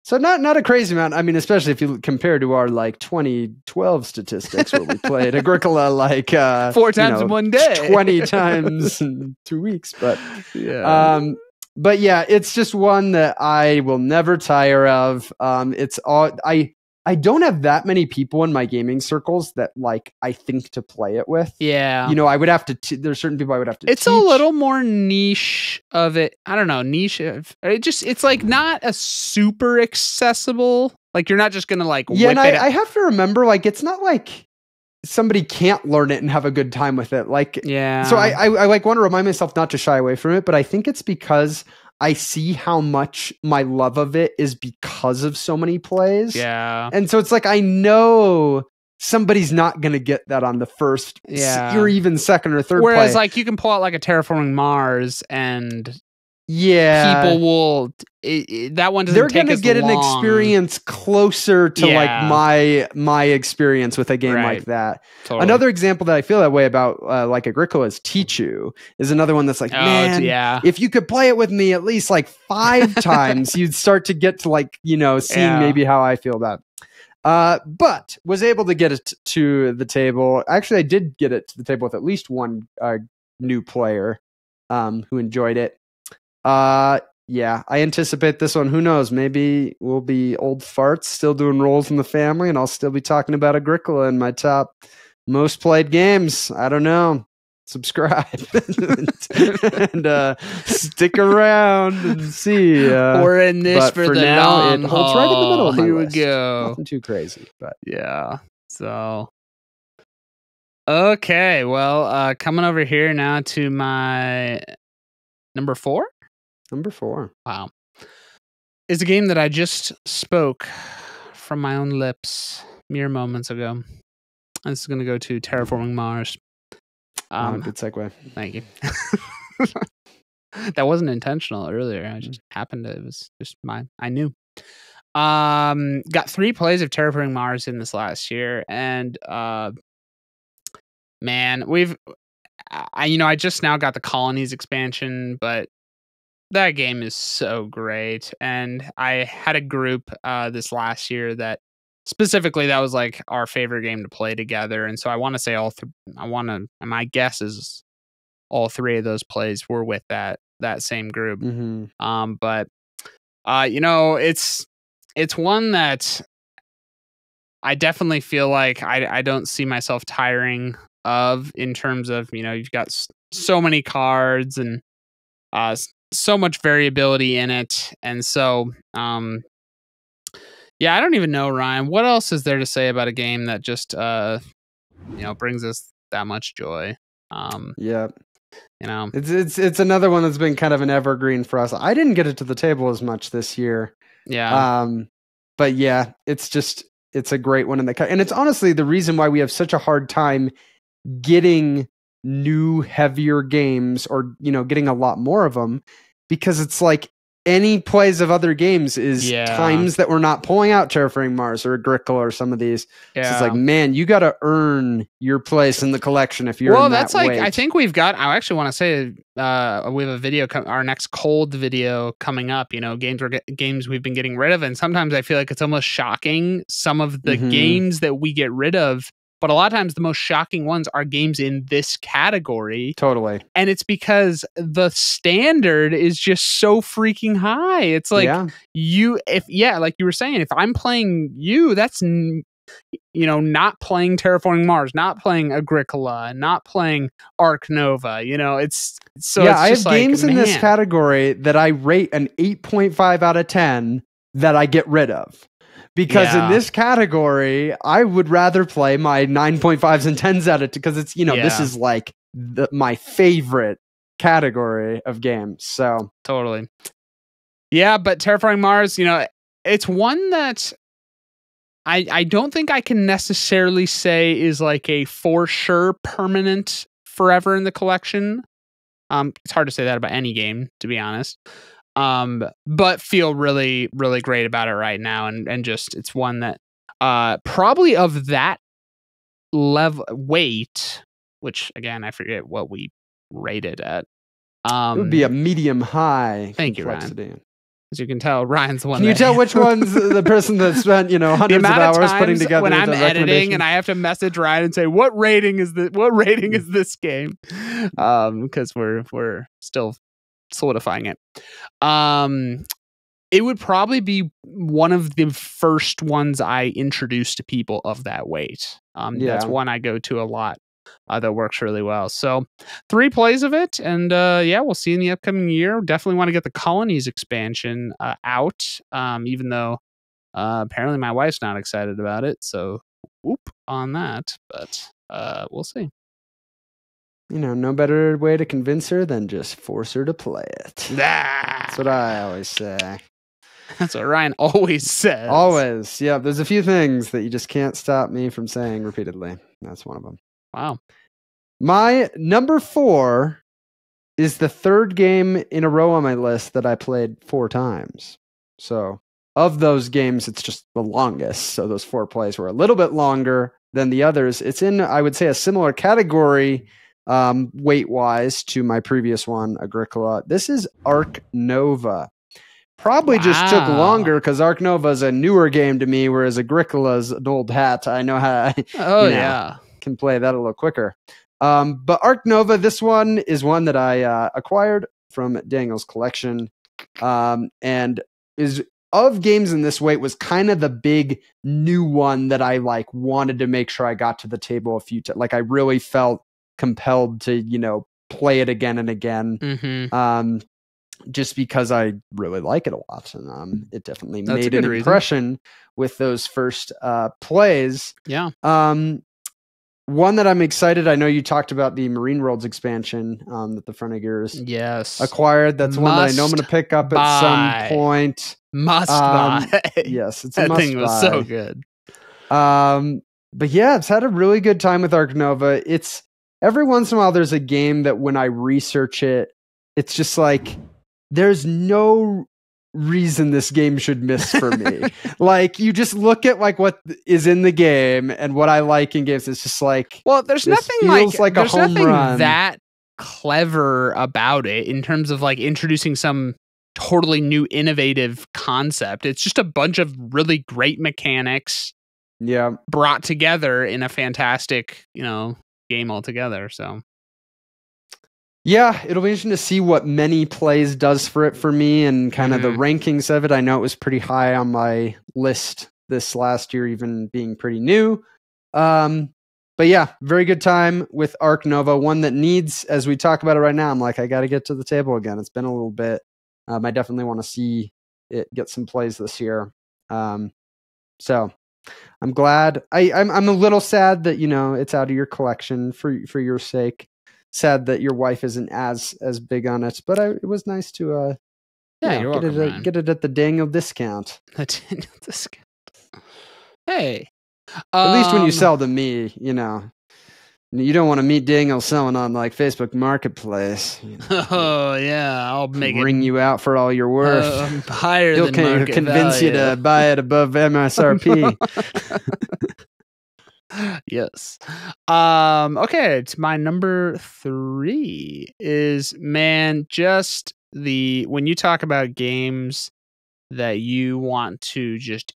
Speaker 1: So not not a crazy amount. I mean, especially if you compare to our like 2012 statistics where we played Agricola like uh,
Speaker 2: Four
Speaker 1: you
Speaker 2: times
Speaker 1: know,
Speaker 2: in one day.
Speaker 1: 20 times in two weeks. But
Speaker 2: Yeah.
Speaker 1: um, but yeah, it's just one that I will never tire of. Um, it's all I I don't have that many people in my gaming circles that like I think to play it with.
Speaker 2: yeah.
Speaker 1: You know, I would have to. T- there's certain people I would have to.
Speaker 2: it's a little more niche of it. I don't know, niche. Of, it just it's like not a super accessible. Like you're not just gonna like
Speaker 1: Yeah,
Speaker 2: whip
Speaker 1: and. I, I have to remember, like, it's not like somebody can't learn it and have a good time with it. Like,
Speaker 2: yeah.
Speaker 1: so I, I, I like want to remind myself not to shy away from it, but I think it's because I see how much my love of it is because of so many plays.
Speaker 2: yeah.
Speaker 1: And so it's like I know somebody's not going to get that on the first
Speaker 2: Yeah.
Speaker 1: or even second or third
Speaker 2: Whereas
Speaker 1: play.
Speaker 2: like you can pull out like a terraforming Mars and
Speaker 1: yeah.
Speaker 2: people will it, it- that one doesn't
Speaker 1: they're gonna get an experience closer to
Speaker 2: Yeah.
Speaker 1: like my my experience with a game
Speaker 2: Right.
Speaker 1: like that.
Speaker 2: Totally.
Speaker 1: Another example that I feel that way about, uh, like Agricola, is Tichu. Is another one that's like,
Speaker 2: Oh,
Speaker 1: man,
Speaker 2: yeah.
Speaker 1: if you could play it with me at least like five times, you'd start to get to like you know seeing
Speaker 2: Yeah.
Speaker 1: maybe how I feel about. Uh, but was able to get it to the table. Actually, I did get it to the table with at least one uh, new player um, who enjoyed it. Uh, yeah, I anticipate this one. Who knows? Maybe we'll be old farts still doing Rolls in the Family, and I'll still be talking about Agricola in my top most played games. I don't know. Subscribe and uh, stick around and see. Uh,
Speaker 2: We're in this for,
Speaker 1: for
Speaker 2: the
Speaker 1: now, it
Speaker 2: long
Speaker 1: holds right in the middle of
Speaker 2: Here we
Speaker 1: list.
Speaker 2: go.
Speaker 1: nothing too crazy, but
Speaker 2: Yeah. So Okay, well, uh coming over here now to my number 4.
Speaker 1: Number four.
Speaker 2: Wow. Is a game that I just spoke from my own lips mere moments ago. This is going to go to Terraforming Mars.
Speaker 1: Um,
Speaker 2: Um,
Speaker 1: good segue.
Speaker 2: thank you. that wasn't intentional earlier.
Speaker 1: Mm.
Speaker 2: I just happened to, it was just my, I knew. Um, got three plays of Terraforming Mars in this last year. And, uh, man, we've, I, you know, I just now got the colonies expansion, but that game is so great. And I had a group uh, this last year that specifically that was like our favorite game to play together. And so I want to say all, th- I want to, my guess is all three of those plays were with that that same group.
Speaker 1: hmm
Speaker 2: Um, but uh, you know, it's it's one that I definitely feel like I I don't see myself tiring of in terms of you know you've got so many cards and uh so much variability in it, and so um. Yeah, I don't even know, Ryan. What else is there to say about a game that just uh you know brings us that much joy? Um,
Speaker 1: Yeah,
Speaker 2: you know.
Speaker 1: it's it's it's another one that's been kind of an evergreen for us. I didn't get it to the table as much this year.
Speaker 2: Yeah.
Speaker 1: Um, but yeah, it's just it's a great one in the cut, and it's honestly the reason why we have such a hard time getting new heavier games, or you know, getting a lot more of them, because it's like any plays of other games is
Speaker 2: Yeah.
Speaker 1: times that we're not pulling out Terraforming Mars or Agricola or some of these.
Speaker 2: yeah.
Speaker 1: So it's like, man, you got to earn your place in the collection if you're.
Speaker 2: well,
Speaker 1: in that
Speaker 2: that's like I think we've got. I actually want to say uh, we have a video. Com- our next cold video coming up. You know, games we're get- games we've been getting rid of, and sometimes I feel like it's almost shocking some of the
Speaker 1: Mhm.
Speaker 2: games that we get rid of. But a lot of times, the most shocking ones are games in this category,
Speaker 1: totally.
Speaker 2: and it's because the standard is just so freaking high. It's like
Speaker 1: yeah,
Speaker 2: you if yeah like you were saying if i'm playing you that's n- you know not playing terraforming mars not playing agricola not playing Ark Nova you know it's so
Speaker 1: yeah.
Speaker 2: it's
Speaker 1: I have
Speaker 2: like,
Speaker 1: games in this category that I rate an eight point five out of ten that I get rid of. Because
Speaker 2: Yeah.
Speaker 1: in this category, I would rather play my 9.5s and 10s out of it because it's, you know, this is like the, my favorite category of games. So,
Speaker 2: totally yeah but Terraforming mars you know it's one that i i don't think i can necessarily say is like a for sure permanent forever in the collection um it's hard to say that about any game to be honest um but feel really really great about it right now and and just it's one that uh probably of that level weight which again i forget what we rated at um
Speaker 1: it would be a medium high
Speaker 2: Thank you, Ryan. as you can tell ryan's the one
Speaker 1: Can you tell which one's the person that spent, you know, hundreds of hours
Speaker 2: of
Speaker 1: putting together
Speaker 2: when I'm editing and I have to message Ryan and say what rating is the What rating is this game? Um, because we're we're still solidifying it. Um, it would probably be one of the first ones I introduce to people of that weight. Um, that's one I go to a lot. Uh, that works really well. So, three plays of it, and uh, yeah, we'll see in the upcoming year. Definitely want to get the colonies expansion uh, out, um, even though uh, apparently my wife's not excited about it. So, whoop on that. But uh, we'll see.
Speaker 1: You know, no better way to convince her than just force her to play it. That's
Speaker 2: That's
Speaker 1: what I always say.
Speaker 2: That's what Ryan always says.
Speaker 1: Always. Yeah, there's a few things that you just can't stop me from saying repeatedly. That's one of them.
Speaker 2: Wow.
Speaker 1: My number four is the third game in a row on my list that I played four times. So, of those games, it's just the longest. So, those four plays were a little bit longer than the others. It's in, I would say, a similar category um, weight wise to my previous one, Agricola. This is Ark Nova. Probably just took longer because Ark Nova is a newer game to me, whereas Agricola's an old hat. I know how I
Speaker 2: Oh
Speaker 1: You know.
Speaker 2: yeah.
Speaker 1: can play that a little quicker. Um, but Ark Nova, this one is one that I uh, acquired from Daniel's collection, um, and is of games in this weight was kind of the big new one that I like wanted to make sure I got to the table a few times. Like I really felt compelled to you know play it again and again.
Speaker 2: Mm-hmm.
Speaker 1: Um, just because I really like it a lot, and um, it definitely
Speaker 2: That's
Speaker 1: made an
Speaker 2: reason.
Speaker 1: impression with those first uh, plays.
Speaker 2: Yeah.
Speaker 1: Um, one that I'm excited. I know you talked about the Marine Worlds expansion um, that the Front of Gears
Speaker 2: Yes.
Speaker 1: acquired. That's one that I know I'm going to pick up at some point.
Speaker 2: Must
Speaker 1: Um,
Speaker 2: buy.
Speaker 1: Yes, it's a
Speaker 2: that
Speaker 1: must
Speaker 2: thing was
Speaker 1: buy.
Speaker 2: so good.
Speaker 1: Um, but yeah, it's had a really good time with Ark Nova. It's every once in a while there's a game that when I research it, it's just like there's no reason this game should miss for me. like you just look at like what is in the game and what I like in games. It's just like
Speaker 2: Well, there's nothing like,
Speaker 1: feels like a
Speaker 2: there's
Speaker 1: home
Speaker 2: nothing
Speaker 1: run.
Speaker 2: that clever about it in terms of like introducing some totally new innovative concept. It's just a bunch of really great mechanics
Speaker 1: yeah,
Speaker 2: brought together in a fantastic, you know, game altogether. So
Speaker 1: Yeah, it'll be interesting to see what many plays does for it for me and kind of the
Speaker 2: Mhm.
Speaker 1: rankings of it. I know it was pretty high on my list this last year, even being pretty new. Um, but yeah, very good time with Ark Nova. One that needs, as we talk about it right now, I'm like, I got to get to the table again. It's been a little bit. Um, I definitely want to see it get some plays this year. Um, so I'm glad. I, I'm I'm a little sad that you know it's out of your collection for for your sake. Sad that your wife isn't as as big on it, but I, it was nice to uh
Speaker 2: yeah,
Speaker 1: you know, get
Speaker 2: welcome.
Speaker 1: it at, get it at the Daniel discount.
Speaker 2: The Daniel discount. Hey,
Speaker 1: At least when you
Speaker 2: Um,
Speaker 1: sell to me, you know, you don't want to meet Daniel selling on like Facebook Marketplace. You know,
Speaker 2: Oh yeah, I'll make
Speaker 1: ring
Speaker 2: it
Speaker 1: you out for all your worth.
Speaker 2: uh, higher
Speaker 1: He'll
Speaker 2: than market
Speaker 1: convince you to buy it above MSRP.
Speaker 2: yes. Um, okay, it's my number three is man, just the when you talk about games that you want to just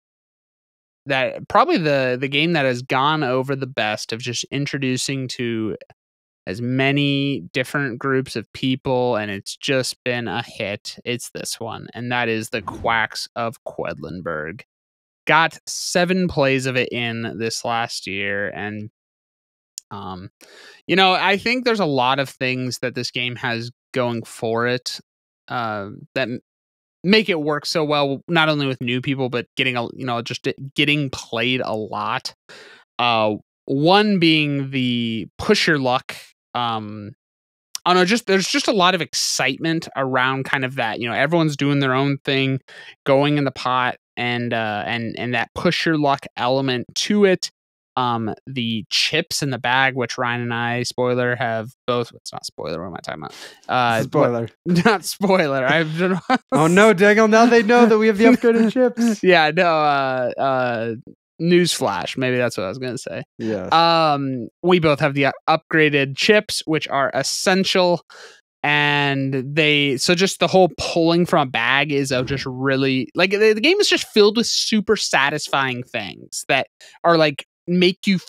Speaker 2: that probably the the game that has gone over the best of just introducing to as many different groups of people and it's just been a hit it's this one and that is the quacks of quedlinburg. Got seven plays of it in this last year and um you know i think there's a lot of things that this game has going for it uh, that make it work so well not only with new people but getting a you know just getting played a lot uh one being the push your luck um I don't know, just there's just a lot of excitement around kind of that. You know, everyone's doing their own thing, going in the pot, and uh, and and that push your luck element to it. Um, the chips in the bag, which Ryan and I, spoiler, have both. It's not spoiler. What am I talking about? Uh,
Speaker 1: Spoiler.
Speaker 2: not spoiler. I've
Speaker 1: Oh no, Daniel! Now they know that we have the upgraded chips.
Speaker 2: yeah, no. Uh, uh, newsflash. Maybe that's what I was gonna say.
Speaker 1: Yeah.
Speaker 2: Um, we both have the upgraded chips, which are essential. And they, so just the whole pulling from a bag is a just really like the, the game is just filled with super satisfying things that are like make you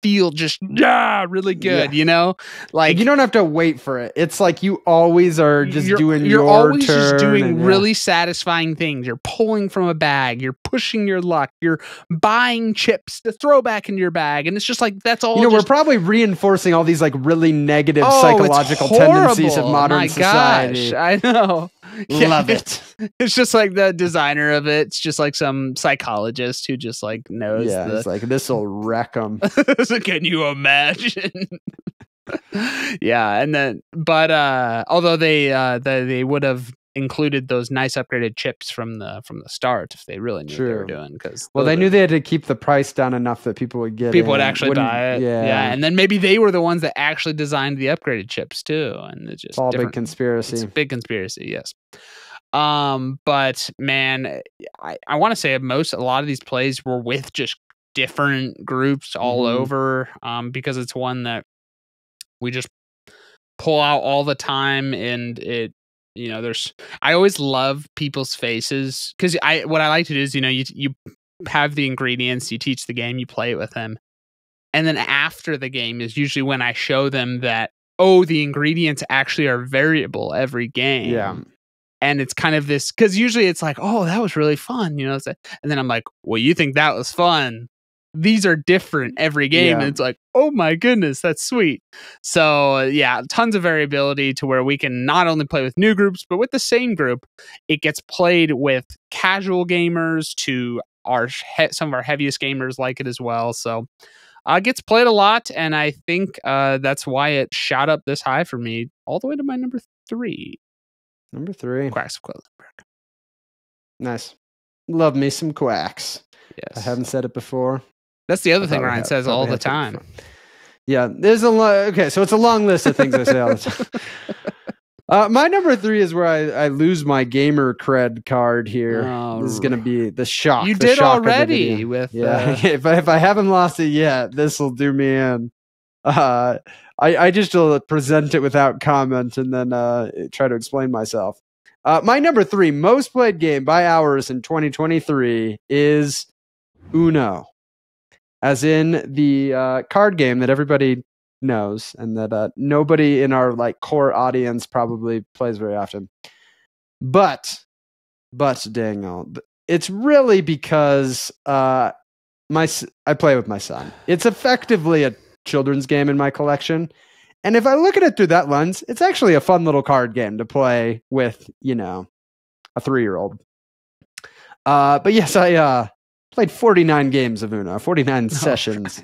Speaker 2: feel just yeah really good, you know, like
Speaker 1: Like you don't have to wait for it. It's like you always are just
Speaker 2: you're,
Speaker 1: doing
Speaker 2: you're
Speaker 1: your
Speaker 2: always
Speaker 1: turn.
Speaker 2: just doing
Speaker 1: and, yeah.
Speaker 2: really satisfying things you're pulling from a bag you're pushing your luck you're buying chips to throw back into your bag and it's just like that's all
Speaker 1: You know, we're probably reinforcing all these like really negative
Speaker 2: Oh,
Speaker 1: psychological tendencies of modern
Speaker 2: My
Speaker 1: society.
Speaker 2: gosh, i know Yeah,
Speaker 1: Love it.
Speaker 2: it's just like the designer of it it's just like some psychologist who just like knows
Speaker 1: Yeah,
Speaker 2: the
Speaker 1: it's like this will wreck them.
Speaker 2: So can you imagine? yeah, and then but uh although they uh they, they would have included those nice upgraded chips from the from the start if they really knew what they were doing because
Speaker 1: Well, they knew they had to keep the price down enough that people would get
Speaker 2: people would
Speaker 1: in.
Speaker 2: actually
Speaker 1: Wouldn't-
Speaker 2: buy it.
Speaker 1: Yeah,
Speaker 2: Yeah. and then maybe they were the ones that actually designed the upgraded chips too, and it's just
Speaker 1: it's all big
Speaker 2: different-
Speaker 1: conspiracy.
Speaker 2: It's a big conspiracy, yes. Um, but man, I, I want to say most a lot of these plays were with just different groups all
Speaker 1: Mhm.
Speaker 2: over. Um, because it's one that we just pull out all the time, and it you know there's I always love people's faces because I what I like to do is you know you you have the ingredients, you teach the game, you play it with them. and then after the game is usually when I show them that oh the ingredients actually are variable every game.
Speaker 1: Yeah.
Speaker 2: And it's kind of this because usually it's like, oh, that was really fun, you know. And then I'm like, well, you think that was fun? These are different every game,
Speaker 1: Yeah.
Speaker 2: and it's like, oh my goodness, that's sweet. So yeah, tons of variability to where we can not only play with new groups, but with the same group, it gets played with casual gamers to our he- some of our heaviest gamers like it as well. So uh, gets played a lot, and I think uh, that's why it shot up this high for me, all the way to my number three,
Speaker 1: Number three.
Speaker 2: Quacks of Quedlinburg.
Speaker 1: Nice. Love me some quacks.
Speaker 2: Yes,
Speaker 1: I haven't said it before.
Speaker 2: That's the other thing Ryan says all the time.
Speaker 1: Yeah, there's a lot. Okay, so it's a long list of things I say all the time. Uh, my number three is where I, I lose my gamer cred card here.
Speaker 2: Oh,
Speaker 1: this is going to be the shock.
Speaker 2: you
Speaker 1: the
Speaker 2: did
Speaker 1: shock
Speaker 2: already with
Speaker 1: Yeah,
Speaker 2: uh,
Speaker 1: if I, if I haven't lost it yet, this will do me in. Uh, I I just will present it without comment and then uh, try to explain myself. Uh, my number three most played game by hours in 2023 is Uno, as in the uh, card game that everybody knows and that uh, nobody in our like core audience probably plays very often. But, but Daniel, it's really because uh, my I play with my son. It's effectively a children's game in my collection. And if I look at it through that lens, it's actually a fun little card game to play with, you know, a three year old. Uh, but yes, I uh, played 49 games of Uno, 49 sessions.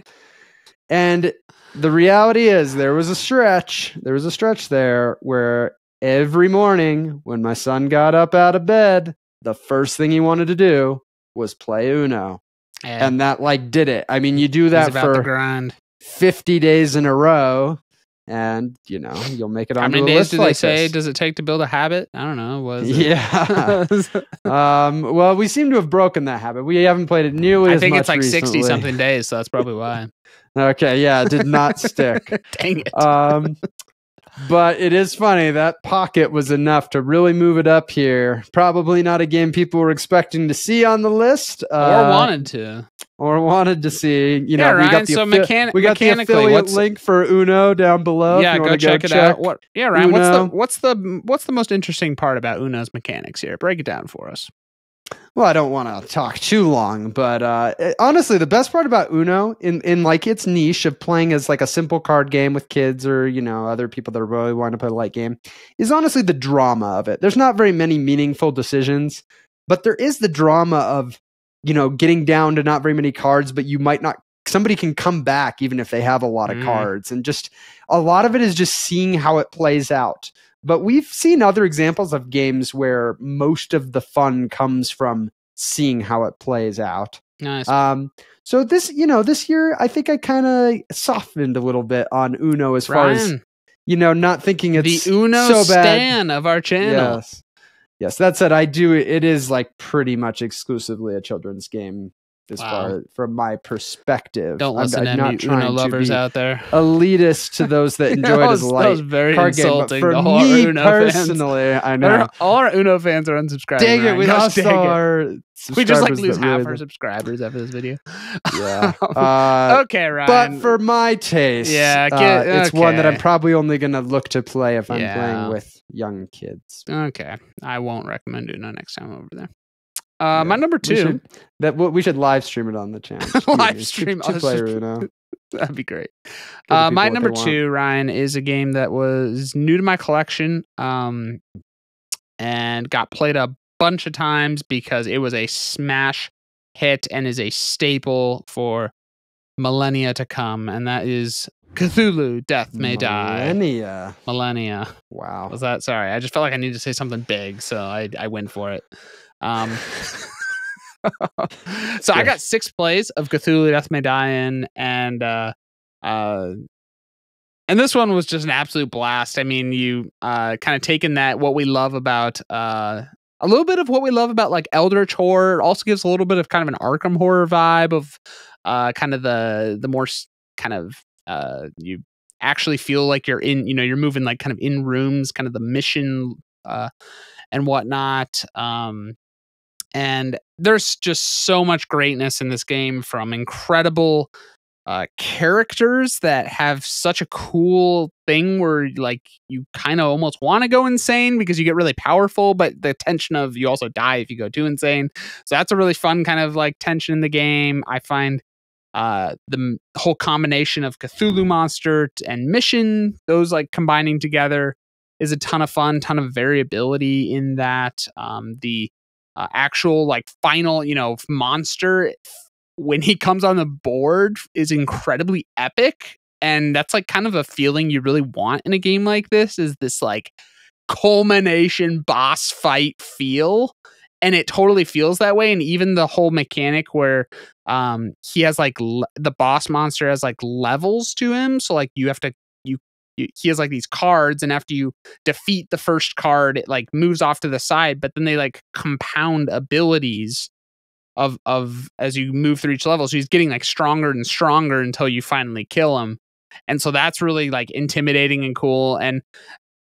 Speaker 1: And the reality is, there was a stretch, there was a stretch there where every morning when my son got up out of bed, the first thing he wanted to do was play Uno.
Speaker 2: and
Speaker 1: And that like did it. I mean, you do that for 50 days in a row and you know you'll make it
Speaker 2: on.
Speaker 1: How
Speaker 2: many days do
Speaker 1: like
Speaker 2: they say
Speaker 1: this.
Speaker 2: does it take to build a habit? I don't know. Was
Speaker 1: yeah um well we seem to have broken that habit we haven't played it nearly
Speaker 2: I think it's like sixty something days, so that's probably why.
Speaker 1: okay yeah it did not stick
Speaker 2: Dang it!
Speaker 1: um but it is funny that pocket was enough to really move it up here probably not a game people were expecting to see on the list
Speaker 2: or
Speaker 1: uh,
Speaker 2: wanted to.
Speaker 1: Or wanted to see you know
Speaker 2: Yeah,
Speaker 1: we got the,
Speaker 2: so mechan-
Speaker 1: we got the
Speaker 2: mechanically,
Speaker 1: affiliate link for uno down below
Speaker 2: yeah, go check it
Speaker 1: check.
Speaker 2: out. What? Yeah, Ryan. What's the what's the what's the most interesting part about Uno's mechanics here? Break it down for us.
Speaker 1: Well, I don't want to talk too long, but uh, honestly, the best part about Uno, in in like its niche of playing as like a simple card game with kids or you know other people that are really want to play a light game, is honestly the drama of it. There's not very many meaningful decisions, but there is the drama of you know getting down to not very many cards, but you might not. Somebody can come back even if they have a lot of
Speaker 2: Mm.
Speaker 1: cards, and just a lot of it is just seeing how it plays out. But we've seen other examples of games where most of the fun comes from seeing how it plays out.
Speaker 2: Nice.
Speaker 1: Um, so this, you know, this year I think I kind of softened a little bit on Uno as far as you know, not thinking it's
Speaker 2: the Uno
Speaker 1: so bad.
Speaker 2: stan of our channel.
Speaker 1: Yes, yes. That said, I do. It is like pretty much exclusively a children's game as
Speaker 2: Wow.
Speaker 1: far from my perspective.
Speaker 2: Don't
Speaker 1: I'm-
Speaker 2: listen
Speaker 1: I'm
Speaker 2: to
Speaker 1: not
Speaker 2: any Uno lovers out there.
Speaker 1: elitist to those that enjoy
Speaker 2: that
Speaker 1: it as a
Speaker 2: that was very
Speaker 1: card game.
Speaker 2: Insulting.
Speaker 1: for
Speaker 2: to all our
Speaker 1: me
Speaker 2: Uno fans.
Speaker 1: personally, I know.
Speaker 2: All our Uno fans are unsubscribing.
Speaker 1: Dang it, we lost our.
Speaker 2: We just like lose half
Speaker 1: really-
Speaker 2: our subscribers after this video.
Speaker 1: Yeah. Uh,
Speaker 2: okay, Ryan.
Speaker 1: but for my taste,
Speaker 2: Yeah,
Speaker 1: uh,
Speaker 2: get-
Speaker 1: it's one that I'm probably only going to look to play if I'm
Speaker 2: Yeah.
Speaker 1: playing with young kids.
Speaker 2: okay, I won't recommend Uno next time over there. Uh, my
Speaker 1: Yeah.
Speaker 2: number
Speaker 1: We
Speaker 2: two.
Speaker 1: should, that we should live stream it on the channel.
Speaker 2: Live stream,
Speaker 1: two
Speaker 2: oh,
Speaker 1: player
Speaker 2: just-
Speaker 1: Uno.
Speaker 2: That'd be great. Uh, my number two, Ryan, is a game that was new to my collection, um, and got played a bunch of times because it was a smash hit and is a staple for millennia to come, and that is Cthulhu: Death May Die.
Speaker 1: Millennia.
Speaker 2: Millennia.
Speaker 1: Wow.
Speaker 2: Was that sorry? I just felt like I needed to say something big, so I I went for it. Um, so I got six plays of Cthulhu Death May Die in, and uh, uh, and this one was just an absolute blast. I mean, you uh, kind of taken that what we love about uh, a little bit of what we love about like Eldritch horror. It also gives a little bit of kind of an Arkham horror vibe of uh, kind of the the more kind of uh, you actually feel like you're in you know you're moving like kind of in rooms, kind of the mission uh, and whatnot. Um, and there's just so much greatness in this game from incredible uh, characters that have such a cool thing where like you kind of almost want to go insane because you get really powerful, but the tension of you also die if you go too insane. So that's a really fun kind of like tension in the game. I find uh, the whole combination of Cthulhu monster and mission, those like combining together is a ton of fun, ton of variability in that. Um, the uh, actual like final, you know, monster when he comes on the board is incredibly epic and that's like kind of a feeling you really want in a game like this is this like culmination boss fight feel and it totally feels that way and even the whole mechanic where um he has like le- the boss monster has like levels to him so like you have to he has like these cards and after you defeat the first card it like moves off to the side but then they like compound abilities of of as you move through each level. So he's getting like stronger and stronger until you finally kill him. And so that's really like intimidating and cool. And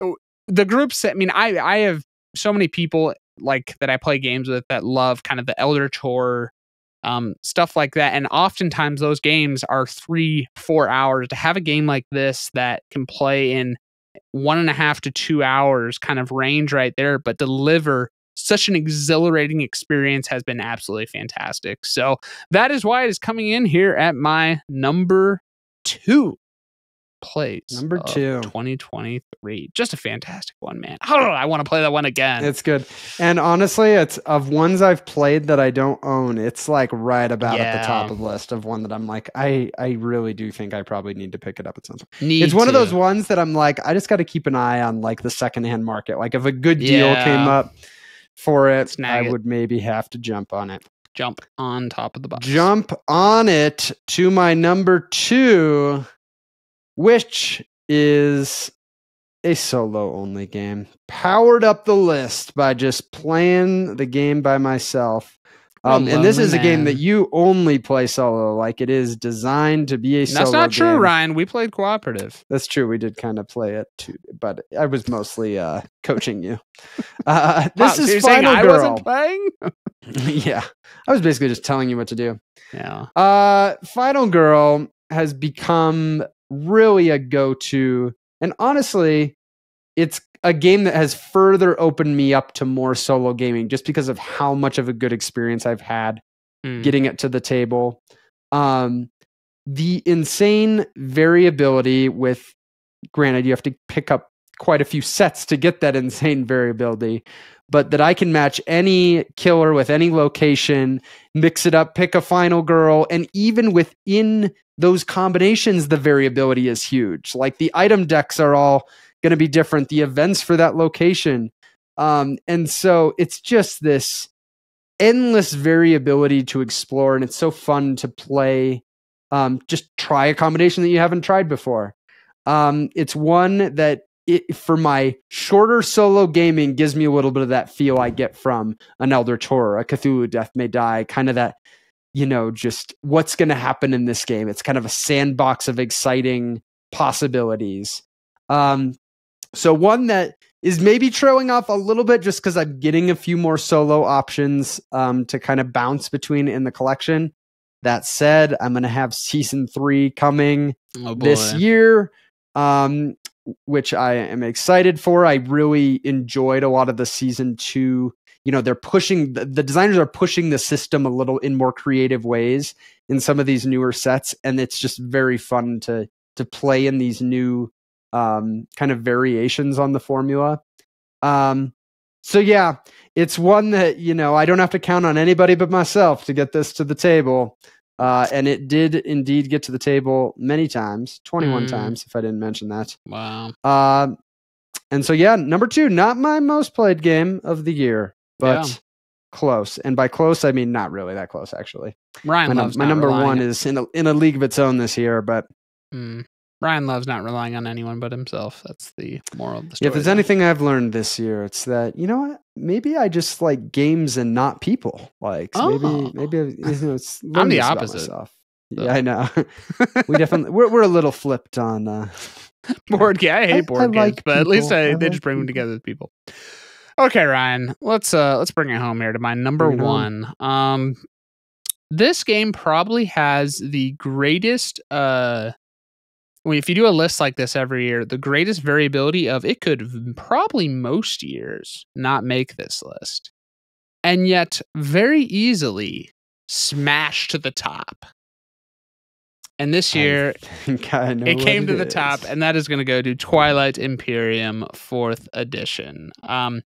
Speaker 2: oh, the groups i mean i i have so many people like that i play games with that love kind of the Eldritch Horror um, stuff like that. And oftentimes those games are three four hours. To have a game like this that can play in one and a half to two hours kind of range right there but deliver such an exhilarating experience has been absolutely fantastic. So that is why it is coming in here at my number two plays
Speaker 1: Number two.
Speaker 2: 2023 just a fantastic one man oh, i want to play that one again
Speaker 1: It's good. And honestly, it's of ones I've played that I don't own, it's like right about at the top of the list of one that I'm like, I, I really do think I probably need to pick it up at some point.
Speaker 2: Need
Speaker 1: it's one of those ones that I'm like, I just got to keep an eye on like the secondhand market. Like if a good deal
Speaker 2: Yeah.
Speaker 1: came up for it,
Speaker 2: Snag
Speaker 1: I
Speaker 2: it.
Speaker 1: would maybe have to jump on it.
Speaker 2: jump on top of the box.
Speaker 1: Jump on it to my number two, which is a solo only game. Powered up the list by just playing the game by myself. Um, and this is a game that you only play solo. Like it is designed to be a solo
Speaker 2: that's not true
Speaker 1: game.
Speaker 2: ryan we played cooperative
Speaker 1: That's true. We did kind of play it too, but I was mostly uh, coaching you. Uh,
Speaker 2: Wow,
Speaker 1: this
Speaker 2: so
Speaker 1: is
Speaker 2: saying i
Speaker 1: Girl.
Speaker 2: wasn't playing
Speaker 1: yeah, I was basically just telling you what to do.
Speaker 2: yeah
Speaker 1: Uh, Final Girl has become really a go-to, and honestly, it's a game that has further opened me up to more solo gaming, just because of how much of a good experience I've had
Speaker 2: Mm.
Speaker 1: getting it to the table. Um, the insane variability with, granted, you have to pick up quite a few sets to get that insane variability, but that I can match any killer with any location, mix it up, pick a final girl, and even within those combinations, the variability is huge. Like the item decks are all going to be different, the events for that location. Um, and so it's just this endless variability to explore, and it's so fun to play. Um, just try a combination that you haven't tried before. Um, it's one that it, for my shorter solo gaming gives me a little bit of that feel I get from an Eldritch Horror, a Cthulhu Death May Die, kind of that, you know, just what's going to happen in this game. It's kind of a sandbox of exciting possibilities. Um, so one that is maybe trailing off a little bit just because I'm getting a few more solo options um, to kind of bounce between in the collection. That said, I'm going to have season three coming
Speaker 2: oh
Speaker 1: this year, um, which I am excited for. I really enjoyed a lot of the season two. You know, they're pushing the, the designers are pushing the system a little in more creative ways in some of these newer sets, and it's just very fun to to play in these new um, kind of variations on the formula. Um, so yeah, it's one that you know I don't have to count on anybody but myself to get this to the table. Uh, and it did indeed get to the table many times, 21
Speaker 2: Mm.
Speaker 1: times, if I didn't mention that.
Speaker 2: Wow.
Speaker 1: Um, and so, yeah, number two, not my most played game of the year, but
Speaker 2: Yeah.
Speaker 1: close. And by close, I mean not really that close, actually.
Speaker 2: Ryan
Speaker 1: My, num- my number one
Speaker 2: on-
Speaker 1: is in a, in a league of its own this year, but
Speaker 2: Mm. Ryan loves not relying on anyone but himself. That's the moral of the
Speaker 1: Yeah,
Speaker 2: story.
Speaker 1: if there's anything I've learned this year, it's that you know what? Maybe I just like games and not people. Like
Speaker 2: Oh.
Speaker 1: maybe maybe you know, it's
Speaker 2: I'm the opposite, so.
Speaker 1: Yeah, I know. we definitely we're we're a little flipped on. Uh,
Speaker 2: board game. I hate
Speaker 1: I-
Speaker 2: board
Speaker 1: I
Speaker 2: games,
Speaker 1: like
Speaker 2: but at least. I,
Speaker 1: I
Speaker 2: they
Speaker 1: like
Speaker 2: just bring them together with people. Okay, Ryan, let's uh let's bring it home here to my number
Speaker 1: Bring
Speaker 2: one. Um, this game probably has the greatest uh if you do a list like this every year, the greatest variability of it could probably most years not make this list. And yet very easily smash to the top. And this year
Speaker 1: I think I
Speaker 2: it came to the
Speaker 1: is.
Speaker 2: top, and that is going to go to Twilight Imperium Fourth Edition. Um,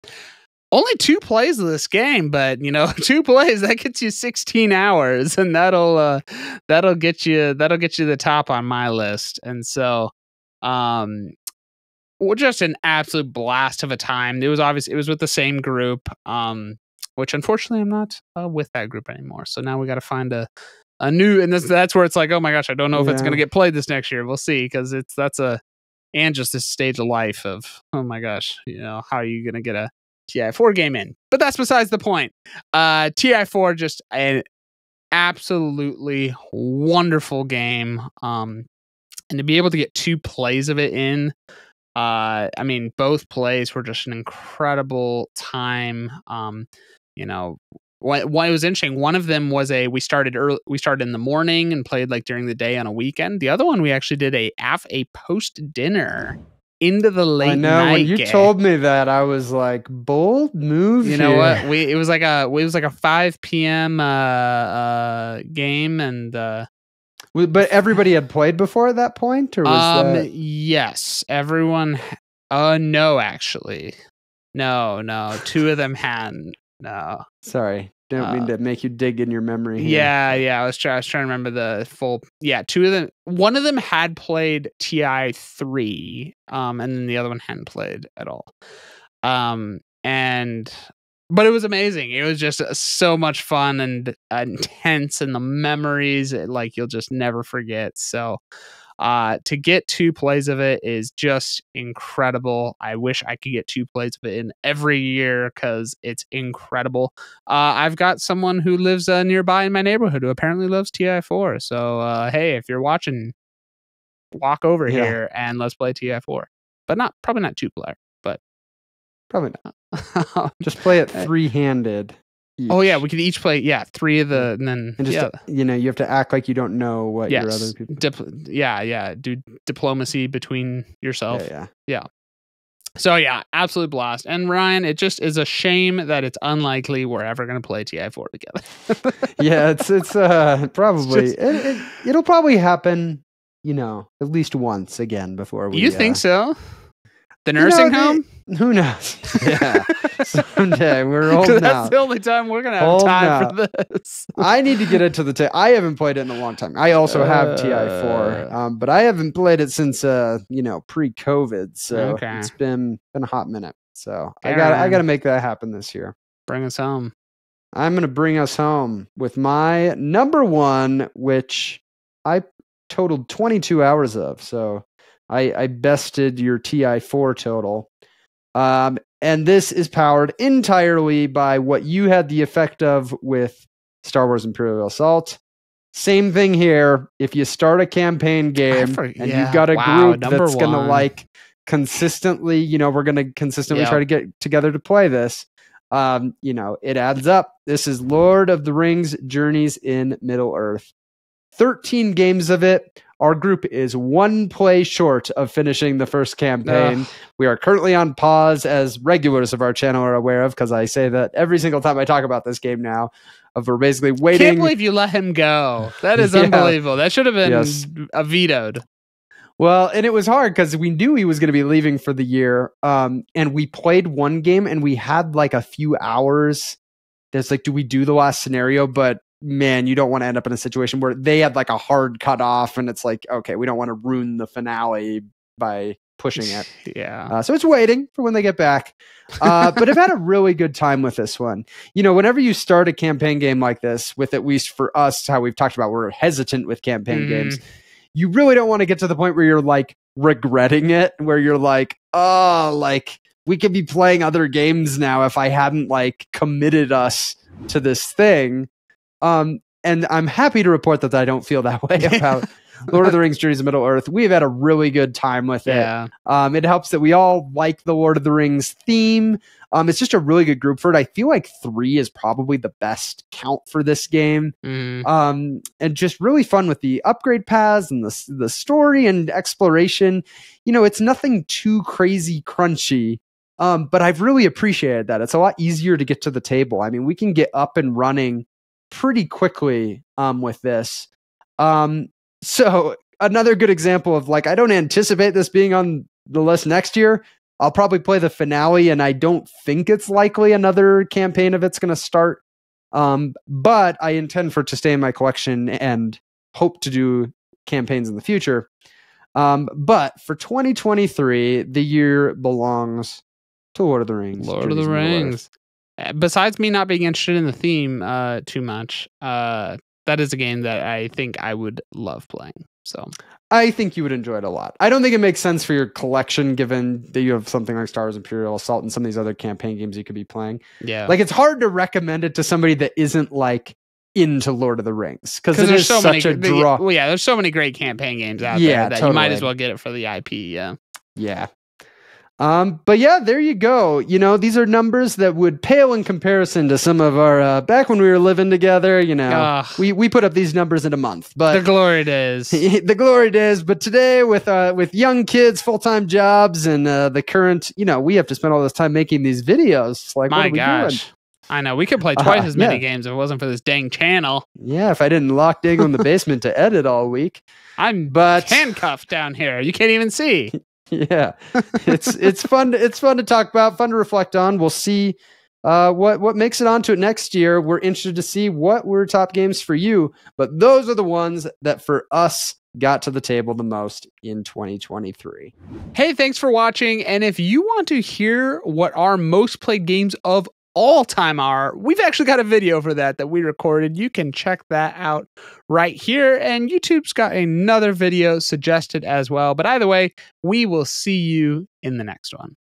Speaker 2: only two plays of this game, but you know, two plays that gets you 16 hours, and that'll uh, that'll get you that'll get you the top on my list. And so, um, well, just an absolute blast of a time. It was obvious it was with the same group, um, which unfortunately I'm not uh, with that group anymore. So now we got to find a a new, and this, that's where it's like, oh my gosh, I don't know if it's going to get played this next year. We'll see because it's that's a and just this stage of life of oh my gosh, you know, how are you going to get a TI4 game in? But that's besides the point. Uh, TI4 just an absolutely wonderful game. Um, and to be able to get two plays of it in, uh, I mean, both plays were just an incredible time. Um, you know, what, what was interesting, one of them was a we started early, we started in the morning and played like during the day on a weekend. The other one we actually did a af a post dinner into the late
Speaker 1: I know
Speaker 2: night.
Speaker 1: when you
Speaker 2: game.
Speaker 1: told me that, I was like, bold move.
Speaker 2: You know
Speaker 1: here.
Speaker 2: what? We it was like a it was like a five p.m. uh uh game and uh
Speaker 1: But everybody had played before at that point, or was
Speaker 2: um
Speaker 1: that?
Speaker 2: yes everyone uh no actually no no two of them hadn't no
Speaker 1: Sorry, don't
Speaker 2: uh,
Speaker 1: mean to make you dig in your memory. here.
Speaker 2: yeah yeah I was trying I was trying to remember the full yeah two of them one of them had played TI three um and then the other one hadn't played at all um and but it was amazing it was just uh, so much fun and intense and the memories like you'll just never forget so uh to get two plays of it is just incredible i wish i could get two plays of it in every year because it's incredible uh i've got someone who lives uh, nearby in my neighborhood who apparently loves ti4 so uh hey if you're watching walk over
Speaker 1: Yeah.
Speaker 2: here and let's play ti4 but not probably not two player but
Speaker 1: probably not. Just play it
Speaker 2: Uh,
Speaker 1: three handed.
Speaker 2: Oh yeah we could each play yeah three of the and then
Speaker 1: and just
Speaker 2: yeah
Speaker 1: you know you have to act like you don't know what your other people.
Speaker 2: Dipl- yeah yeah do diplomacy between yourself
Speaker 1: Yeah, yeah.
Speaker 2: So yeah, absolute blast. And Ryan, it just is a shame that it's unlikely we're ever going to play TI4 together.
Speaker 1: yeah, it's it's uh probably
Speaker 2: just-
Speaker 1: it, it, it'll probably happen. You know, at least once again before we.
Speaker 2: you think
Speaker 1: uh,
Speaker 2: so? The
Speaker 1: you know,
Speaker 2: nursing
Speaker 1: they-
Speaker 2: home?
Speaker 1: Who knows? Yeah, someday we're old
Speaker 2: that's
Speaker 1: now.
Speaker 2: the only time we're going to have
Speaker 1: Old
Speaker 2: time for this.
Speaker 1: I need to get into the. ta- I haven't played it in a long time. I also have TI4,
Speaker 2: Uh.
Speaker 1: um, but I haven't played it since uh, you know pre-COVID. So
Speaker 2: Okay.
Speaker 1: it's been been a hot minute. So I got I got to make that happen this year.
Speaker 2: Bring us home.
Speaker 1: I'm going to bring us home with my number one, which I totaled 22 hours of. So I, I bested your TI4 total. Um, and this is powered entirely by what you had the effect of with Star Wars Imperial Assault. Same thing here. If you start a campaign game
Speaker 2: for-
Speaker 1: and
Speaker 2: yeah,
Speaker 1: you've got a
Speaker 2: wow,
Speaker 1: group that's going to like consistently, you know, we're going to consistently
Speaker 2: Yep.
Speaker 1: try to get together to play this um, you know, it adds up. This is Lord of the Rings Journeys in Middle Earth. 13 games of it. Our group is one play short of finishing the first campaign.
Speaker 2: Ugh.
Speaker 1: We are currently on pause, as regulars of our channel are aware of, because I say that every single time I talk about this game now. Of we're basically
Speaker 2: Can't
Speaker 1: waiting.
Speaker 2: believe you let him go. That is
Speaker 1: Yeah.
Speaker 2: unbelievable. That should have been
Speaker 1: Yes.
Speaker 2: vetoed.
Speaker 1: Well, and it was hard because we knew he was going to be leaving for the year. Um, and we played one game and we had like a few hours. There's like, do we do the last scenario? But man, you don't want to end up in a situation where they had like a hard cut off and it's like, okay, we don't want to ruin the finale by pushing it.
Speaker 2: Yeah.
Speaker 1: Uh, so it's waiting for when they get back. Uh, but I've had a really good time with this one. You know, whenever you start a campaign game like this, with at least for us, how we've talked about, we're hesitant with campaign
Speaker 2: Mhm.
Speaker 1: games. You really don't want to get to the point where you're like regretting it, where you're like, oh, like we could be playing other games now if I hadn't like committed us to this thing. Um, and I'm happy to report that I don't feel that way about Lord of the Rings Journeys of Middle Earth. We've had a really good time with it. Um, it helps that we all like the Lord of the Rings theme. Um, it's just a really good group for it. I feel like three is probably the best count for this game.
Speaker 2: Mm.
Speaker 1: Um, and just really fun with the upgrade paths and the the story and exploration. You know, it's nothing too crazy crunchy. Um, but I've really appreciated that. It's a lot easier to get to the table. I mean, we can get up and running pretty quickly um, with this. Um, so another good example of like I don't anticipate this being on the list next year. I'll probably play the finale, and I don't think it's likely another campaign of it's going to start. Um, but I intend for it to stay in my collection and hope to do campaigns in the future. Um, but for 2023, the year belongs to Lord of the Rings.
Speaker 2: Lord of the
Speaker 1: Journeys in Middle-earth.
Speaker 2: Rings. Uh, Besides me not being interested in the theme uh, too much, uh, that is a game that I think I would love playing. So
Speaker 1: I think you would enjoy it a lot. I don't think it makes sense for your collection, given that you have something like Star Wars Imperial Assault and some of these other campaign games you could be playing.
Speaker 2: yeah,
Speaker 1: Like, it's hard to recommend it to somebody that isn't like into Lord of the Rings because
Speaker 2: there's so
Speaker 1: such
Speaker 2: many.
Speaker 1: a draw.
Speaker 2: well, yeah, there's so many great campaign games out
Speaker 1: Yeah,
Speaker 2: there that you might as well get it for the IP. Yeah,
Speaker 1: Yeah. Um, but yeah, there you go. You know, these are numbers that would pale in comparison to some of our uh, back when we were living together. You know,
Speaker 2: Ugh.
Speaker 1: we we put up these numbers in a month, but
Speaker 2: the glory days.
Speaker 1: the glory days. But today, with uh, with young kids, full time jobs, and uh, the current, you know, we have to spend all this time making these videos. It's Like, what
Speaker 2: My
Speaker 1: are we
Speaker 2: gosh.
Speaker 1: doing?
Speaker 2: I know we could play twice as many
Speaker 1: yeah.
Speaker 2: games if it wasn't for this dang channel.
Speaker 1: Yeah, if I didn't lock Diego in the basement to edit all week,
Speaker 2: I'm
Speaker 1: but
Speaker 2: handcuffed down here. You can't even see.
Speaker 1: yeah, it's it's fun. To, it's fun to talk about, fun to reflect on. We'll see uh, what what makes it onto it next year. We're interested to see what were top games for you, but those are the ones that for us got to the table the most in 2023.
Speaker 2: Hey, thanks for watching. And if you want to hear what our most played games of all time are, we've actually got a video for that that we recorded. You can check that out right here. And YouTube's got another video suggested as well. But either way, we will see you in the next one.